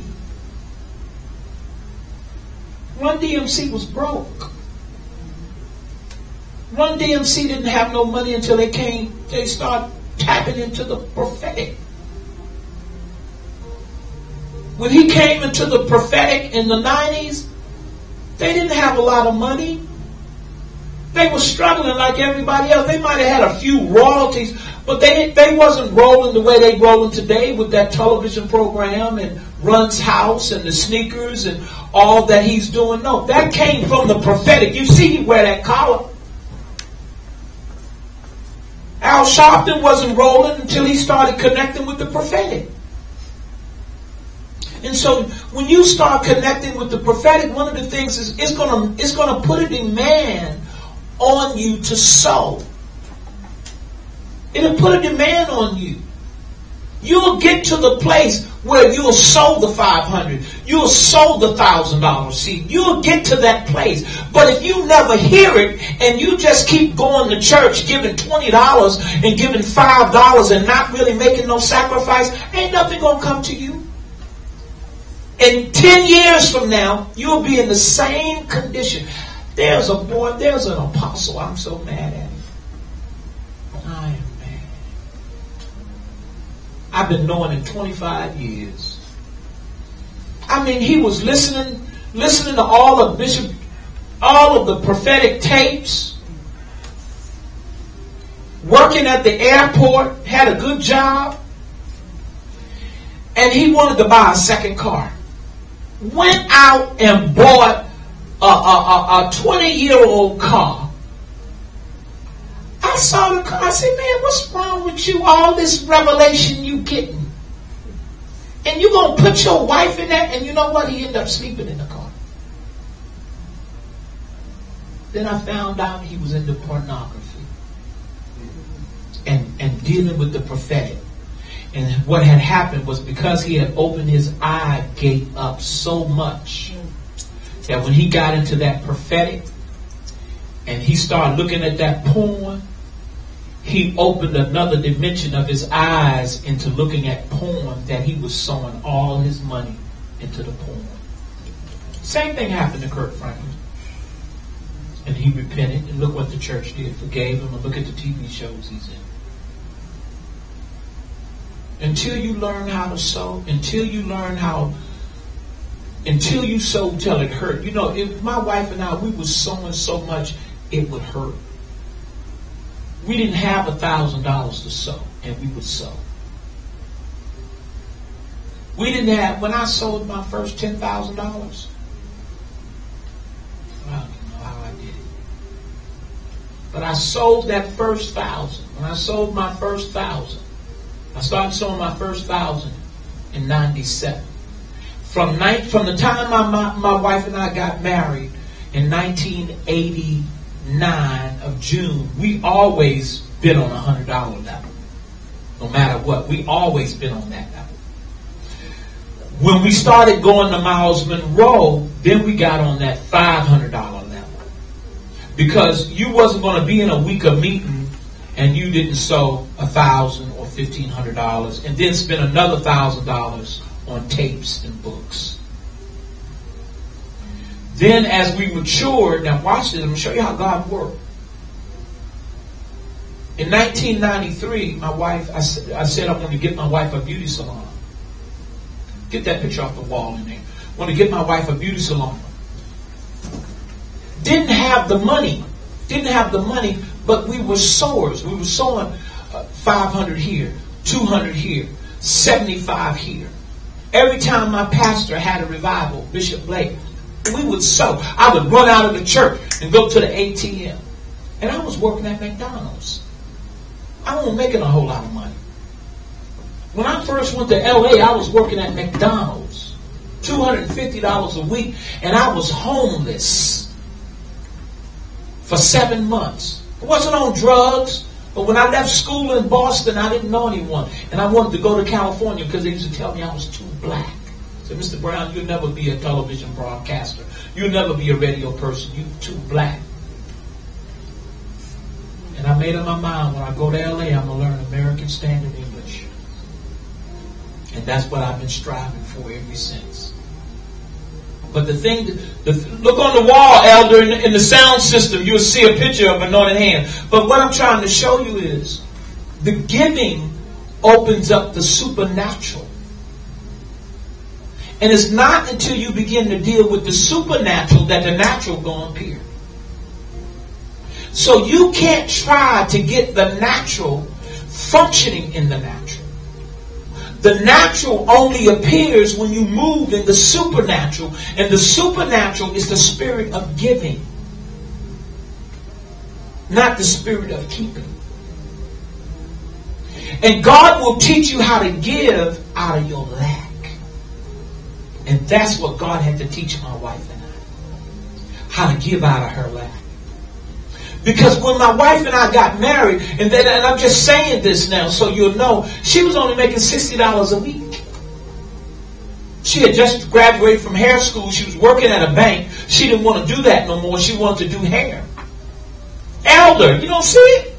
Run DMC was broke. Run DMC didn't have no money until they came, they started tapping into the prophetic. When he came into the prophetic in the 90s, they didn't have a lot of money. They were struggling like everybody else. They might have had a few royalties, but they they wasn't rolling the way they rolling today with that television program and Run's house and the sneakers and all that he's doing. No, that came from the prophetic. You see, he wear that collar. Al Sharpton wasn't rolling until he started connecting with the prophetic. And so when you start connecting with the prophetic, one of the things is it's gonna it's gonna put a demand on you to sow. It'll put a demand on you. You'll get to the place where you'll sow the 500. You'll sow the $1,000 seed. You'll get to that place. But if you never hear it and you just keep going to church giving $20 and giving $5 and not really making no sacrifice, ain't nothing going to come to you. And 10 years from now, you'll be in the same condition. There's a boy, there's an apostle I'm so mad at. I've been knowing him 25 years. I mean, he was listening, listening to all of Bishop, all of the prophetic tapes, working at the airport, had a good job, and he wanted to buy a second car. Went out and bought a, a, a 20 year old car I saw the car. I said, man, what's wrong with you? All this revelation you getting. And you going to put your wife in that? And you know what? He ended up sleeping in the car. Then I found out he was into pornography and, and dealing with the prophetic. And what had happened was because he had opened his eye gate up so much that when he got into that prophetic and he started looking at that porn, he opened another dimension of his eyes into looking at porn that he was sowing all his money into the porn. Same thing happened to Kirk Franklin. And he repented, and look what the church did. Forgave him, and look at the TV shows he's in. Until you learn how to sow, until you learn how, until you sow till it hurt. You know, if my wife and I, we were sowing so much, it would hurt we didn't have a thousand dollars to sow, and we would sow. We didn't have when I sold my first ten thousand dollars. I don't even know how I did it. But I sold that first thousand. When I sold my first thousand, I started sowing my first thousand in 97. From, night, from the time my, my, my wife and I got married in 1989 of June, we always been on a $100 level. No matter what. We always been on that level. When we started going to Myles Munroe, then we got on that $500 level. Because you wasn't going to be in a week of meeting and you didn't sow a thousand or fifteen hundred dollars and then spend another thousand dollars on tapes and books. Then as we matured, now watch this, I'm going to show you how God worked. In 1993, my wife, I said, I said I to get my wife a beauty salon. Get that picture off the wall in there. I want to get my wife a beauty salon. Didn't have the money. Didn't have the money, but we were sowers. We were sowing uh, 500 here, 200 here, 75 here. Every time my pastor had a revival, Bishop Blake, we would sow. I would run out of the church and go to the ATM. And I was working at McDonald's. I wasn't making a whole lot of money. When I first went to LA, I was working at McDonald's. $250 a week, and I was homeless for seven months. I wasn't on drugs, but when I left school in Boston, I didn't know anyone. And I wanted to go to California because they used to tell me I was too black. Said, Mr. Brown, you'll never be a television broadcaster. You'll never be a radio person. You're too black. And I made up my mind when I go to LA, I'm going to learn American Standard English. And that's what I've been striving for ever since. But the thing, the, look on the wall, Elder, in the, in the sound system, you'll see a picture of anointed hand. But what I'm trying to show you is the giving opens up the supernatural. And it's not until you begin to deal with the supernatural that the natural going to appear. So you can't try to get the natural functioning in the natural. The natural only appears when you move in the supernatural, and the supernatural is the spirit of giving, not the spirit of keeping. And God will teach you how to give out of your lack. And that's what God had to teach my wife and I. How to give out of her lack. Because when my wife and I got married, and then and I'm just saying this now so you'll know, she was only making $60 a week. She had just graduated from hair school. She was working at a bank. She didn't want to do that no more. She wanted to do hair. Elder, you don't see it?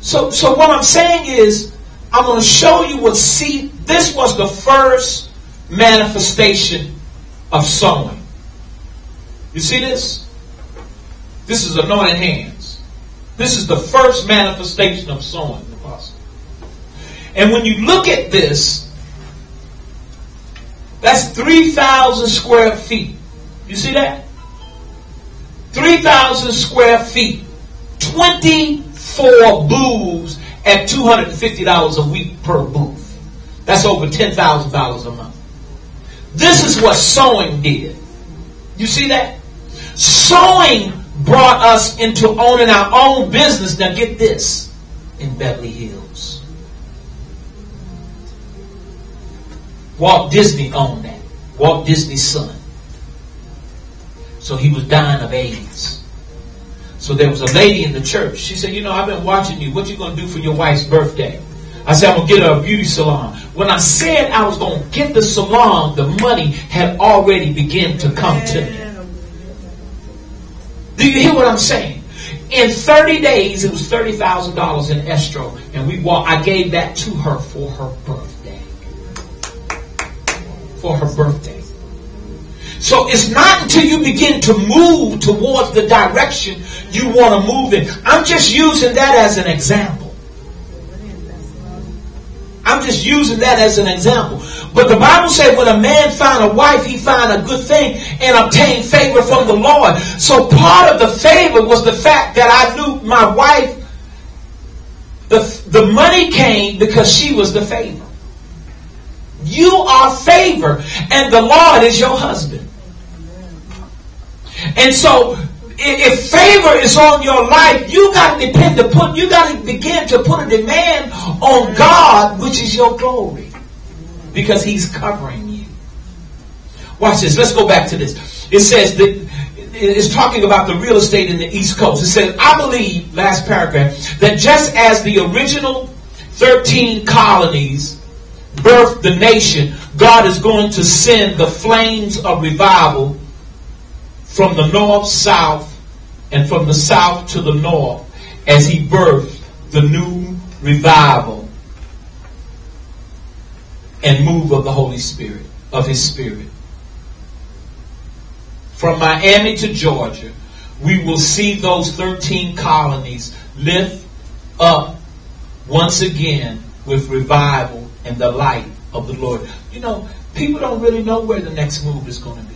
So, so what I'm saying is, I'm going to show you what see. This was the first manifestation of sowing. You see this? This is anointed hands. This is the first manifestation of sowing, apostle. And when you look at this, that's 3,000 square feet. You see that? 3,000 square feet. 24 booths at $250 a week per booth. That's over $10,000 a month. This is what sowing did. You see that? Sowing brought us into owning our own business. Now get this in Beverly Hills. Walt Disney owned that. Walt Disney's son. So he was dying of AIDS. So there was a lady in the church. She said, you know, I've been watching you. What you going to do for your wife's birthday? I said, I'm going to get her a beauty salon. When I said I was going to get the salon, the money had already begun to come to me. Do you hear what I'm saying? In 30 days, it was $30,000 in escrow. And we walk, I gave that to her for her birthday. For her birthday. So it's not until you begin to move towards the direction you want to move in. I'm just using that as an example. I'm just using that as an example. But the Bible said when a man find a wife, he find a good thing and obtain favor from the Lord. So part of the favor was the fact that I knew my wife, the, the money came because she was the favor. You are favor and the Lord is your husband. And so if favor is on your life, you got to depend to put, you got to begin to put a demand on God, which is your glory. Because He's covering you. Watch this. Let's go back to this. It says that it's talking about the real estate in the East Coast. It says, I believe, last paragraph, that just as the original 13 colonies birthed the nation, God is going to send the flames of revival from the north, south, and from the south to the north as he birthed the new revival and move of the Holy Spirit, of his Spirit. From Miami to Georgia, we will see those 13 colonies lift up once again with revival and the light of the Lord. You know, people don't really know where the next move is going to be.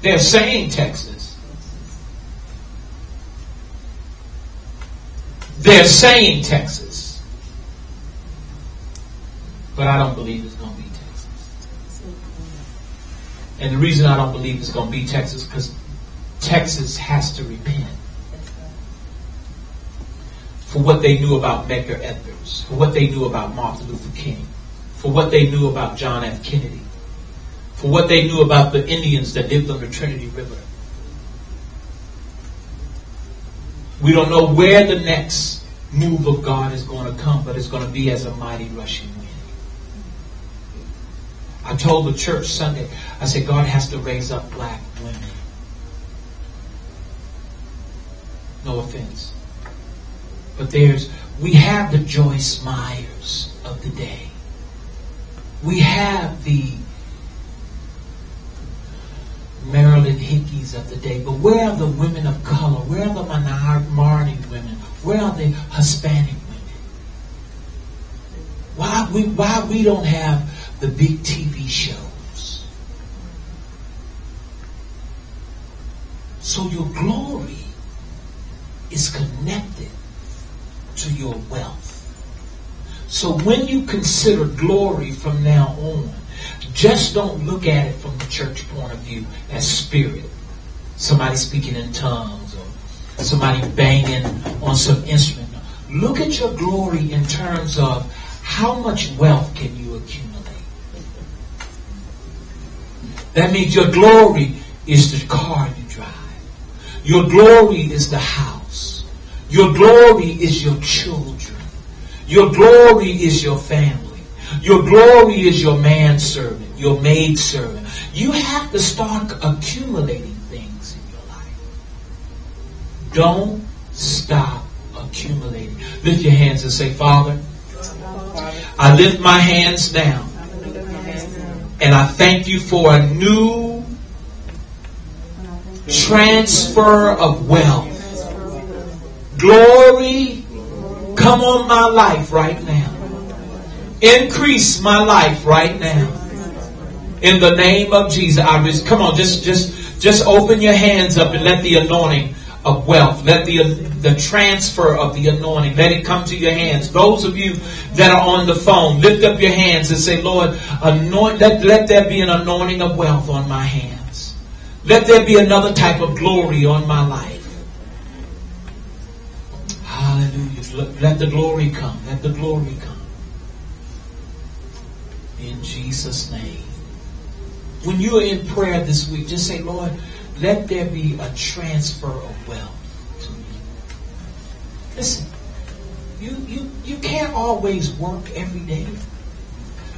They're saying Texas. They're saying Texas. But I don't believe it's going to be Texas. And the reason I don't believe it's going to be Texas because Texas has to repent for what they knew about Medgar Edwards, for what they knew about Martin Luther King, for what they knew about John F. Kennedy for what they knew about the Indians that lived on the Trinity River. We don't know where the next move of God is going to come, but it's going to be as a mighty rushing wind. I told the church Sunday, I said, God has to raise up black women. No offense. But there's, we have the Joyce Meyers of the day. We have the Marilyn Hickeys of the day, but where are the women of color? Where are the minority women? Where are the Hispanic women? Why we why we don't have the big TV shows? So your glory is connected to your wealth. So when you consider glory from now on, just don't look at it from the church point of view as spirit. Somebody speaking in tongues or somebody banging on some instrument. Look at your glory in terms of how much wealth can you accumulate. That means your glory is the car you drive. Your glory is the house. Your glory is your children. Your glory is your family. Your glory is your manservant, your maidservant. You have to start accumulating things in your life. Don't stop accumulating. Lift your hands and say, Father, I lift my hands down. And I thank you for a new transfer of wealth. Glory, come on my life right now. Increase my life right now. In the name of Jesus. I just, come on, just just just open your hands up and let the anointing of wealth, let the the transfer of the anointing, let it come to your hands. Those of you that are on the phone, lift up your hands and say, Lord, anoint let, let there be an anointing of wealth on my hands. Let there be another type of glory on my life. Hallelujah. Let the glory come. Let the glory come in Jesus' name. When you are in prayer this week, just say, Lord, let there be a transfer of wealth to me. Listen, you you you can't always work every day.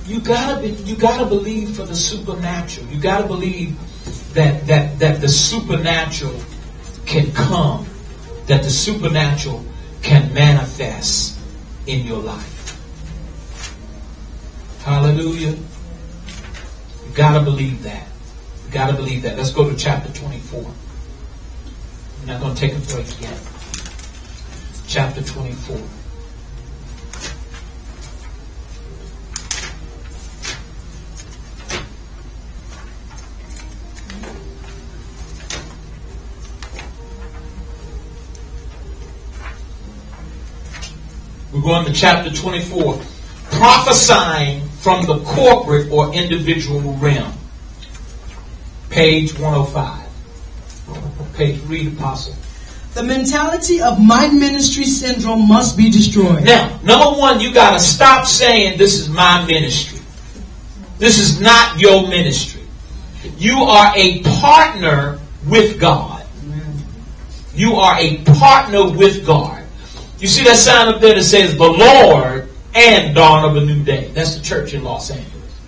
You gotta be you gotta believe for the supernatural. You gotta believe that that that the supernatural can come, that the supernatural can manifest in your life. Hallelujah. You gotta believe that. You gotta believe that. Let's go to chapter 24. I'm not gonna take a break yet. Chapter 24. We're going to chapter 24. Prophesying from the corporate or individual realm. Page 105. Page, read Apostle. The mentality of my ministry syndrome must be destroyed. Now, number one, you got to stop saying this is my ministry. This is not your ministry. You are a partner with God. You are a partner with God. You see that sign up there that says the Lord and dawn of a new day. That's the church in Los Angeles.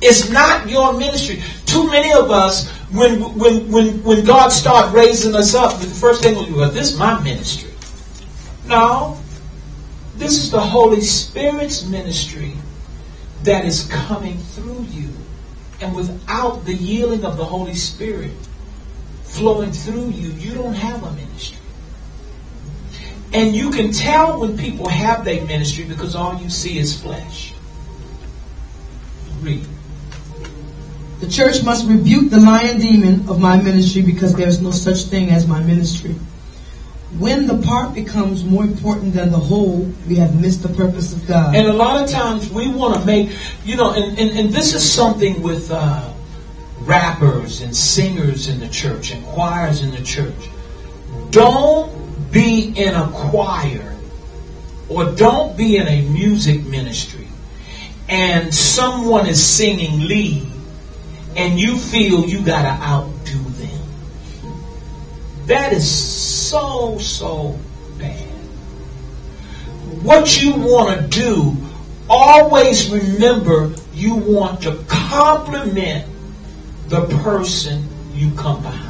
It's not your ministry. Too many of us, when when when when God started raising us up, the first thing we do is this is my ministry. No. This is the Holy Spirit's ministry that is coming through you. And without the yielding of the Holy Spirit flowing through you, you don't have a ministry. And you can tell when people have their ministry because all you see is flesh. Read. The church must rebuke the lion demon of my ministry because there's no such thing as my ministry. When the part becomes more important than the whole, we have missed the purpose of God. And a lot of times we want to make, you know, and, and, and this is something with uh, rappers and singers in the church and choirs in the church. Don't be in a choir or don't be in a music ministry and someone is singing lead and you feel you got to outdo them. That is so, so bad. What you want to do, always remember you want to compliment the person you come behind.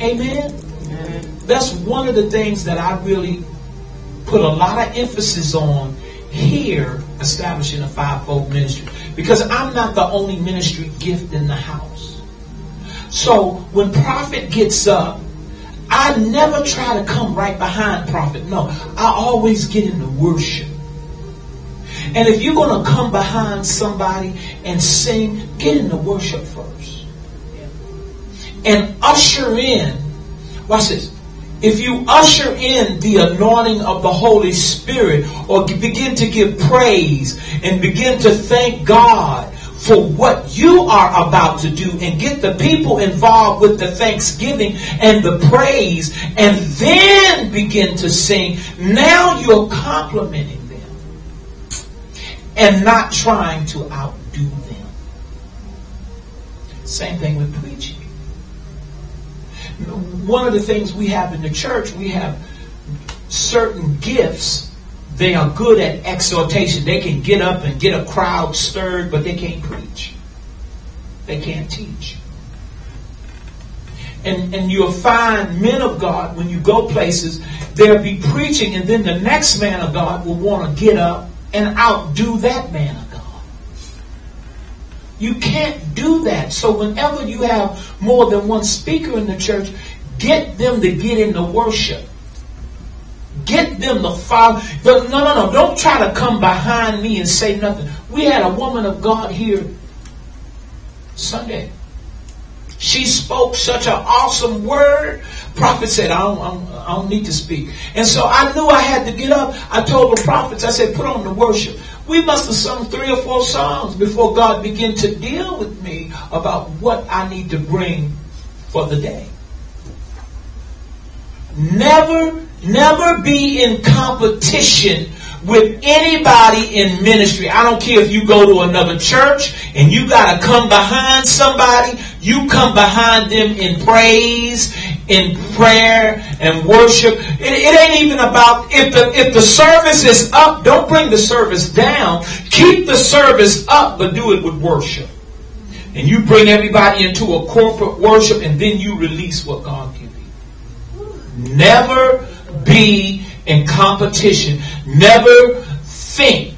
Amen? That's one of the things that I really put a lot of emphasis on here, establishing a fivefold ministry. Because I'm not the only ministry gift in the house. So when prophet gets up, I never try to come right behind prophet. No, I always get into worship. And if you're going to come behind somebody and sing, get into worship first. And usher in, watch this. If you usher in the anointing of the Holy Spirit or begin to give praise and begin to thank God for what you are about to do and get the people involved with the thanksgiving and the praise and then begin to sing, now you're complimenting them and not trying to outdo them. Same thing with preaching. One of the things we have in the church, we have certain gifts. They are good at exhortation. They can get up and get a crowd stirred, but they can't preach. They can't teach. And, and you'll find men of God, when you go places, they'll be preaching, and then the next man of God will want to get up and outdo that man. You can't do that. So whenever you have more than one speaker in the church, get them to get into worship. Get them to follow. No, no, no. Don't try to come behind me and say nothing. We had a woman of God here Sunday. She spoke such an awesome word. Prophet said, I don't, I, don't, I don't need to speak. And so I knew I had to get up. I told the prophets, I said, put on the worship. We must have sung three or four songs before God began to deal with me about what I need to bring for the day. Never, never be in competition with anybody in ministry. I don't care if you go to another church and you got to come behind somebody. You come behind them in praise, in prayer and worship. It, it, ain't even about if the if the service is up. Don't bring the service down. Keep the service up, but do it with worship. And you bring everybody into a corporate worship, and then you release what God gives you. Never be in competition. Never think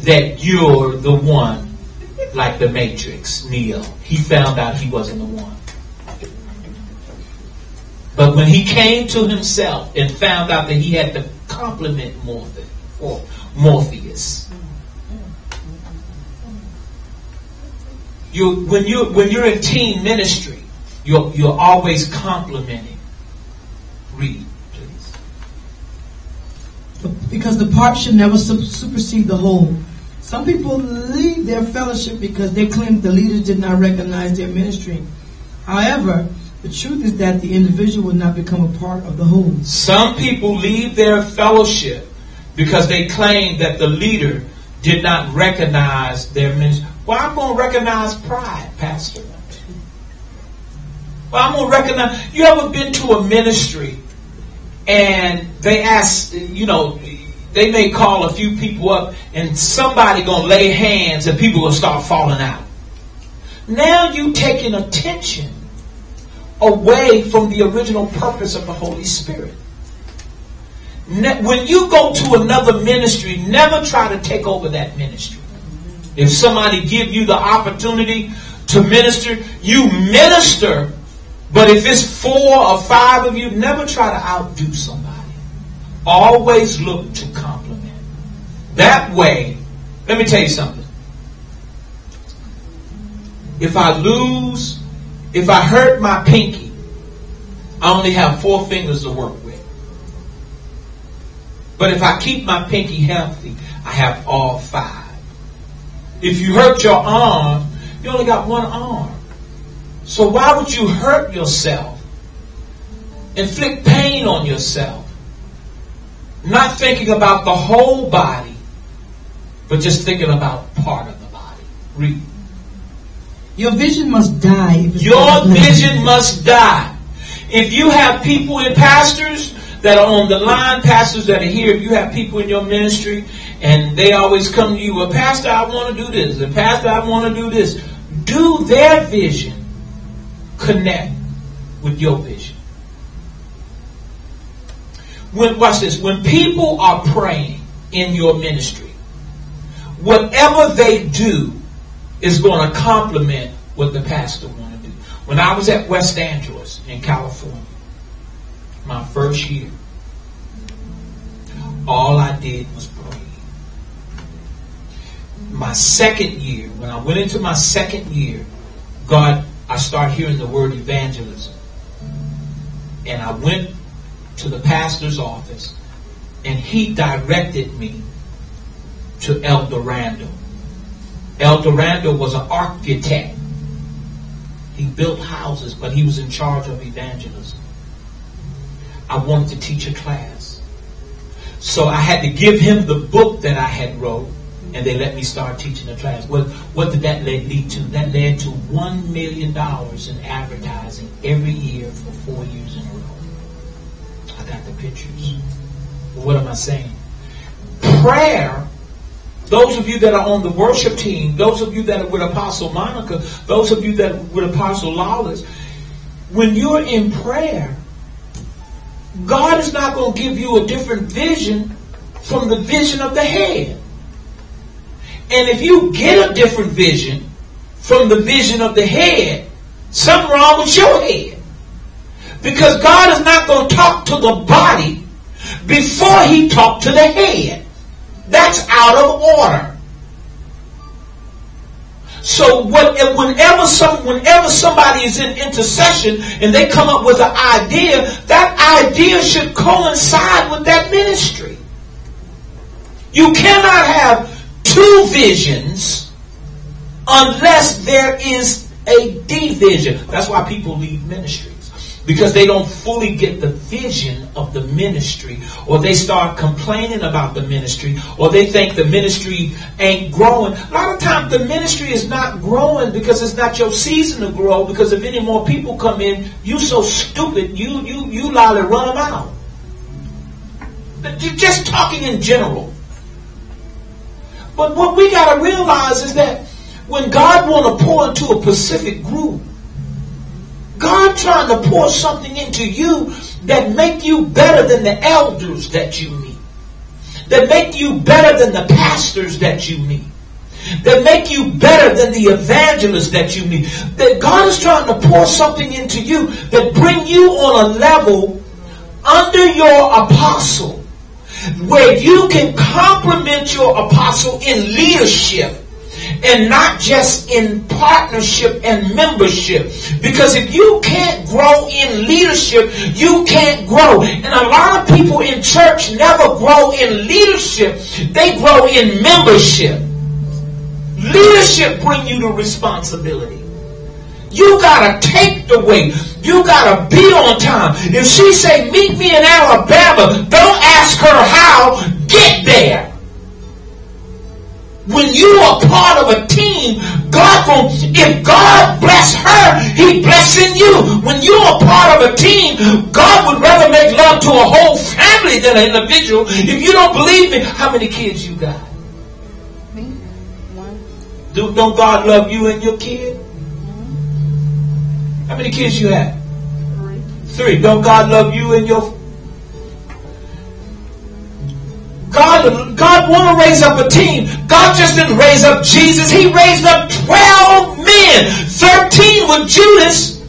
that you're the one like the Matrix, Neo. He found out he wasn't the one. But when he came to himself and found out that he had to compliment Morpheus, or Morpheus. You, when you when you're in team ministry, you're you're always complimenting. Read because the part should never supersede the whole. Some people leave their fellowship because they claim the leaders did not recognize their ministry. However, the truth is that the individual will not become a part of the whole. Some people leave their fellowship because they claim that the leader did not recognize their ministry. Well, I'm going to recognize pride, Pastor. Well, I'm going to recognize. You ever been to a ministry and they ask, you know, they may call a few people up and somebody to lay hands and people will start falling out. Now you taking attention away from the original purpose of the Holy Spirit. When you go to another ministry, never try to take over that ministry. If somebody give you the opportunity to minister, you minister. But if it's four or five of you, never try to outdo somebody. Always look to compliment. That way, let me tell you something. If I lose, if I hurt my pinky, I only have four fingers to work with. But if I keep my pinky healthy, I have all five. If you hurt your arm, you only got one arm. So why would you hurt yourself? Inflict pain on yourself. Not thinking about the whole body, but just thinking about part of the body. Read. Your vision must die. Your vision must die. If you have people in pastors that are on the line, pastors that are here, if you have people in your ministry and they always come to you, well, Pastor, I want to do this, and Pastor, I want to do this. Do their vision connect with your vision? When, watch this. When people are praying in your ministry, whatever they do is going to complement what the pastor want to do. When I was at West Angeles in California, my first year, all I did was pray. My second year, when I went into my second year, God, I start hearing the word evangelism. And I went to the pastor's office, and he directed me to El Dorado. El Dorado was an architect. He built houses, but he was in charge of evangelism. I wanted to teach a class. So I had to give him the book that I had wrote, and they let me start teaching the class. What, what did that lead to? That led to $1 million in advertising every year for four years in a row. I got the pictures. But what am I saying? Prayer those of you that are on the worship team, those of you that are with Apostle Monica, those of you that are with Apostle Lawless, when you're in prayer, God is not going to give you a different vision from the vision of the head. And if you get a different vision from the vision of the head, something wrong with your head. Because God is not going to talk to the body before he talked to the head. That's out of order. So what, whenever some, whenever somebody is in intercession and they come up with an idea, that idea should coincide with that ministry. You cannot have two visions unless there is a division. That's why people leave ministries because they don't fully get the vision of the ministry or they start complaining about the ministry or they think the ministry ain't growing. A lot of times the ministry is not growing because it's not your season to grow because if any more people come in, you so stupid, you you you to run them out. You're just talking in general. But what we got to realize is that when God want to pour into a specific group, God trying to pour something into you that make you better than the elders that you meet. That make you better than the pastors that you meet. That make you better than the evangelists that you meet. That God is trying to pour something into you that bring you on a level under your apostle where you can complement your apostle in leadership and not just in partnership and membership. Because if you can't grow in leadership, you can't grow. And a lot of people in church never grow in leadership. They grow in membership. Leadership bring you the responsibility. You gotta take the weight. You gotta be on time. If she say, meet me in Alabama, don't ask her how, get there. When you are part of a team, God will, if God bless her, He blessing you. When you are part of a team, God would rather make love to a whole family than an individual. If you don't believe me, how many kids you got? Me? One. Do, don't God love you and your kid? How many kids you have? Three. Don't God love you and your God, God want to raise up a team. God just didn't raise up Jesus. He raised up 12 men. 13 with Judas.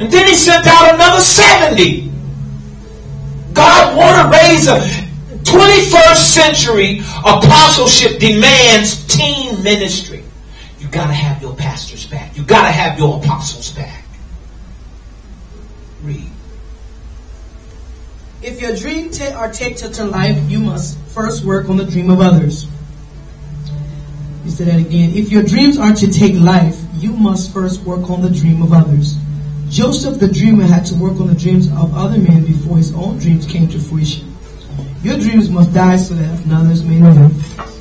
And then he sent out another 70. God want to raise a 21st century apostleship demands team ministry. Got to have your pastors back. You got to have your apostles back. Read. If your dream ta- are take to, to life, you must first work on the dream of others. You say that again. If your dreams are to take life, you must first work on the dream of others. Joseph the dreamer had to work on the dreams of other men before his own dreams came to fruition. Your dreams must die so that others may live.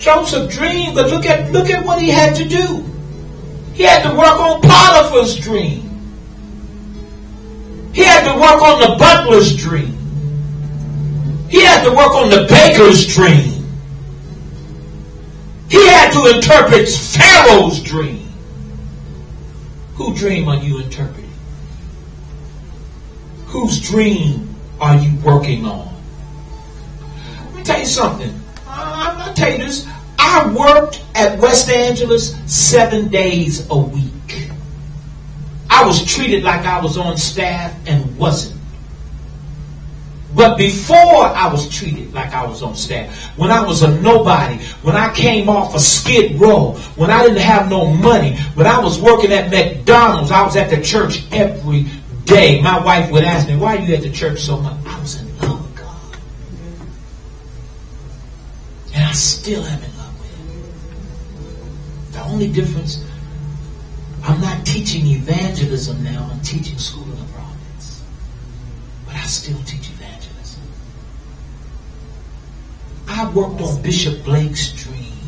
Joseph dreamed, but look at look at what he had to do. He had to work on Potiphar's dream. He had to work on the butler's dream. He had to work on the baker's dream. He had to interpret Pharaoh's dream. Whose dream are you interpreting? Whose dream are you working on? Let me tell you something. I'm going to tell you this. I worked at West Angeles seven days a week. I was treated like I was on staff and wasn't. But before I was treated like I was on staff, when I was a nobody, when I came off a skid row, when I didn't have no money, when I was working at McDonald's, I was at the church every day. My wife would ask me, why are you at the church so much? I was in I still am in love with Him. The only difference, I'm not teaching evangelism now, I'm teaching school of the prophets. But I still teach evangelism. I worked on Bishop Blake's dream.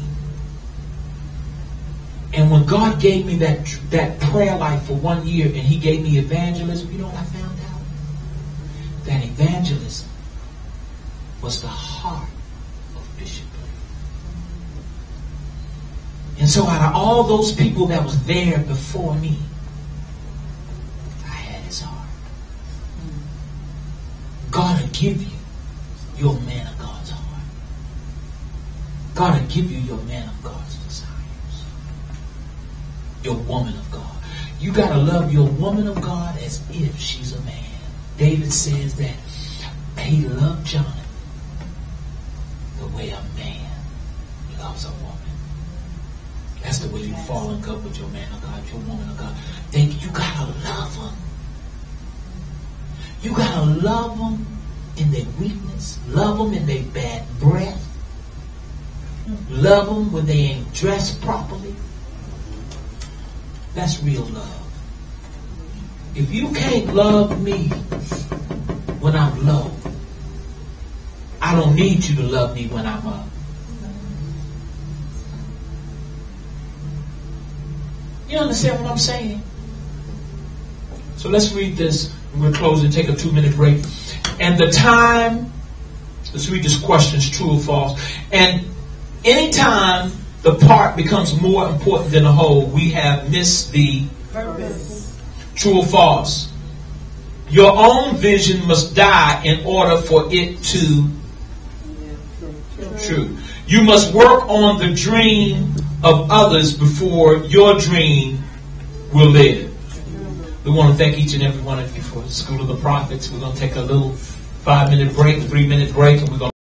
And when God gave me that, that prayer life for one year and he gave me evangelism, you know what I found out? That evangelism was the heart And so out of all those people that was there before me, I had his heart. God will give you your man of God's heart. God will give you your man of God's desires. Your woman of God. You got to love your woman of God as if she's a man. David says that he loved Jonathan the way a man loves a woman. That's the way you fall in love with your man of God, your woman of God. Then you gotta love them. You gotta love them in their weakness. Love them in their bad breath. Love them when they ain't dressed properly. That's real love. If you can't love me when I'm low, I don't need you to love me when I'm up. You understand what I'm saying? So let's read this. We're and take a two minute break. And the time, let's read this questions true or false. And anytime the part becomes more important than the whole, we have missed the Purpose. true or false. Your own vision must die in order for it to true. You must work on the dream of others before your dream will live. We want to thank each and every one of you for the School of the Prophets. We're going to take a little five minute break, three minute break, and we're going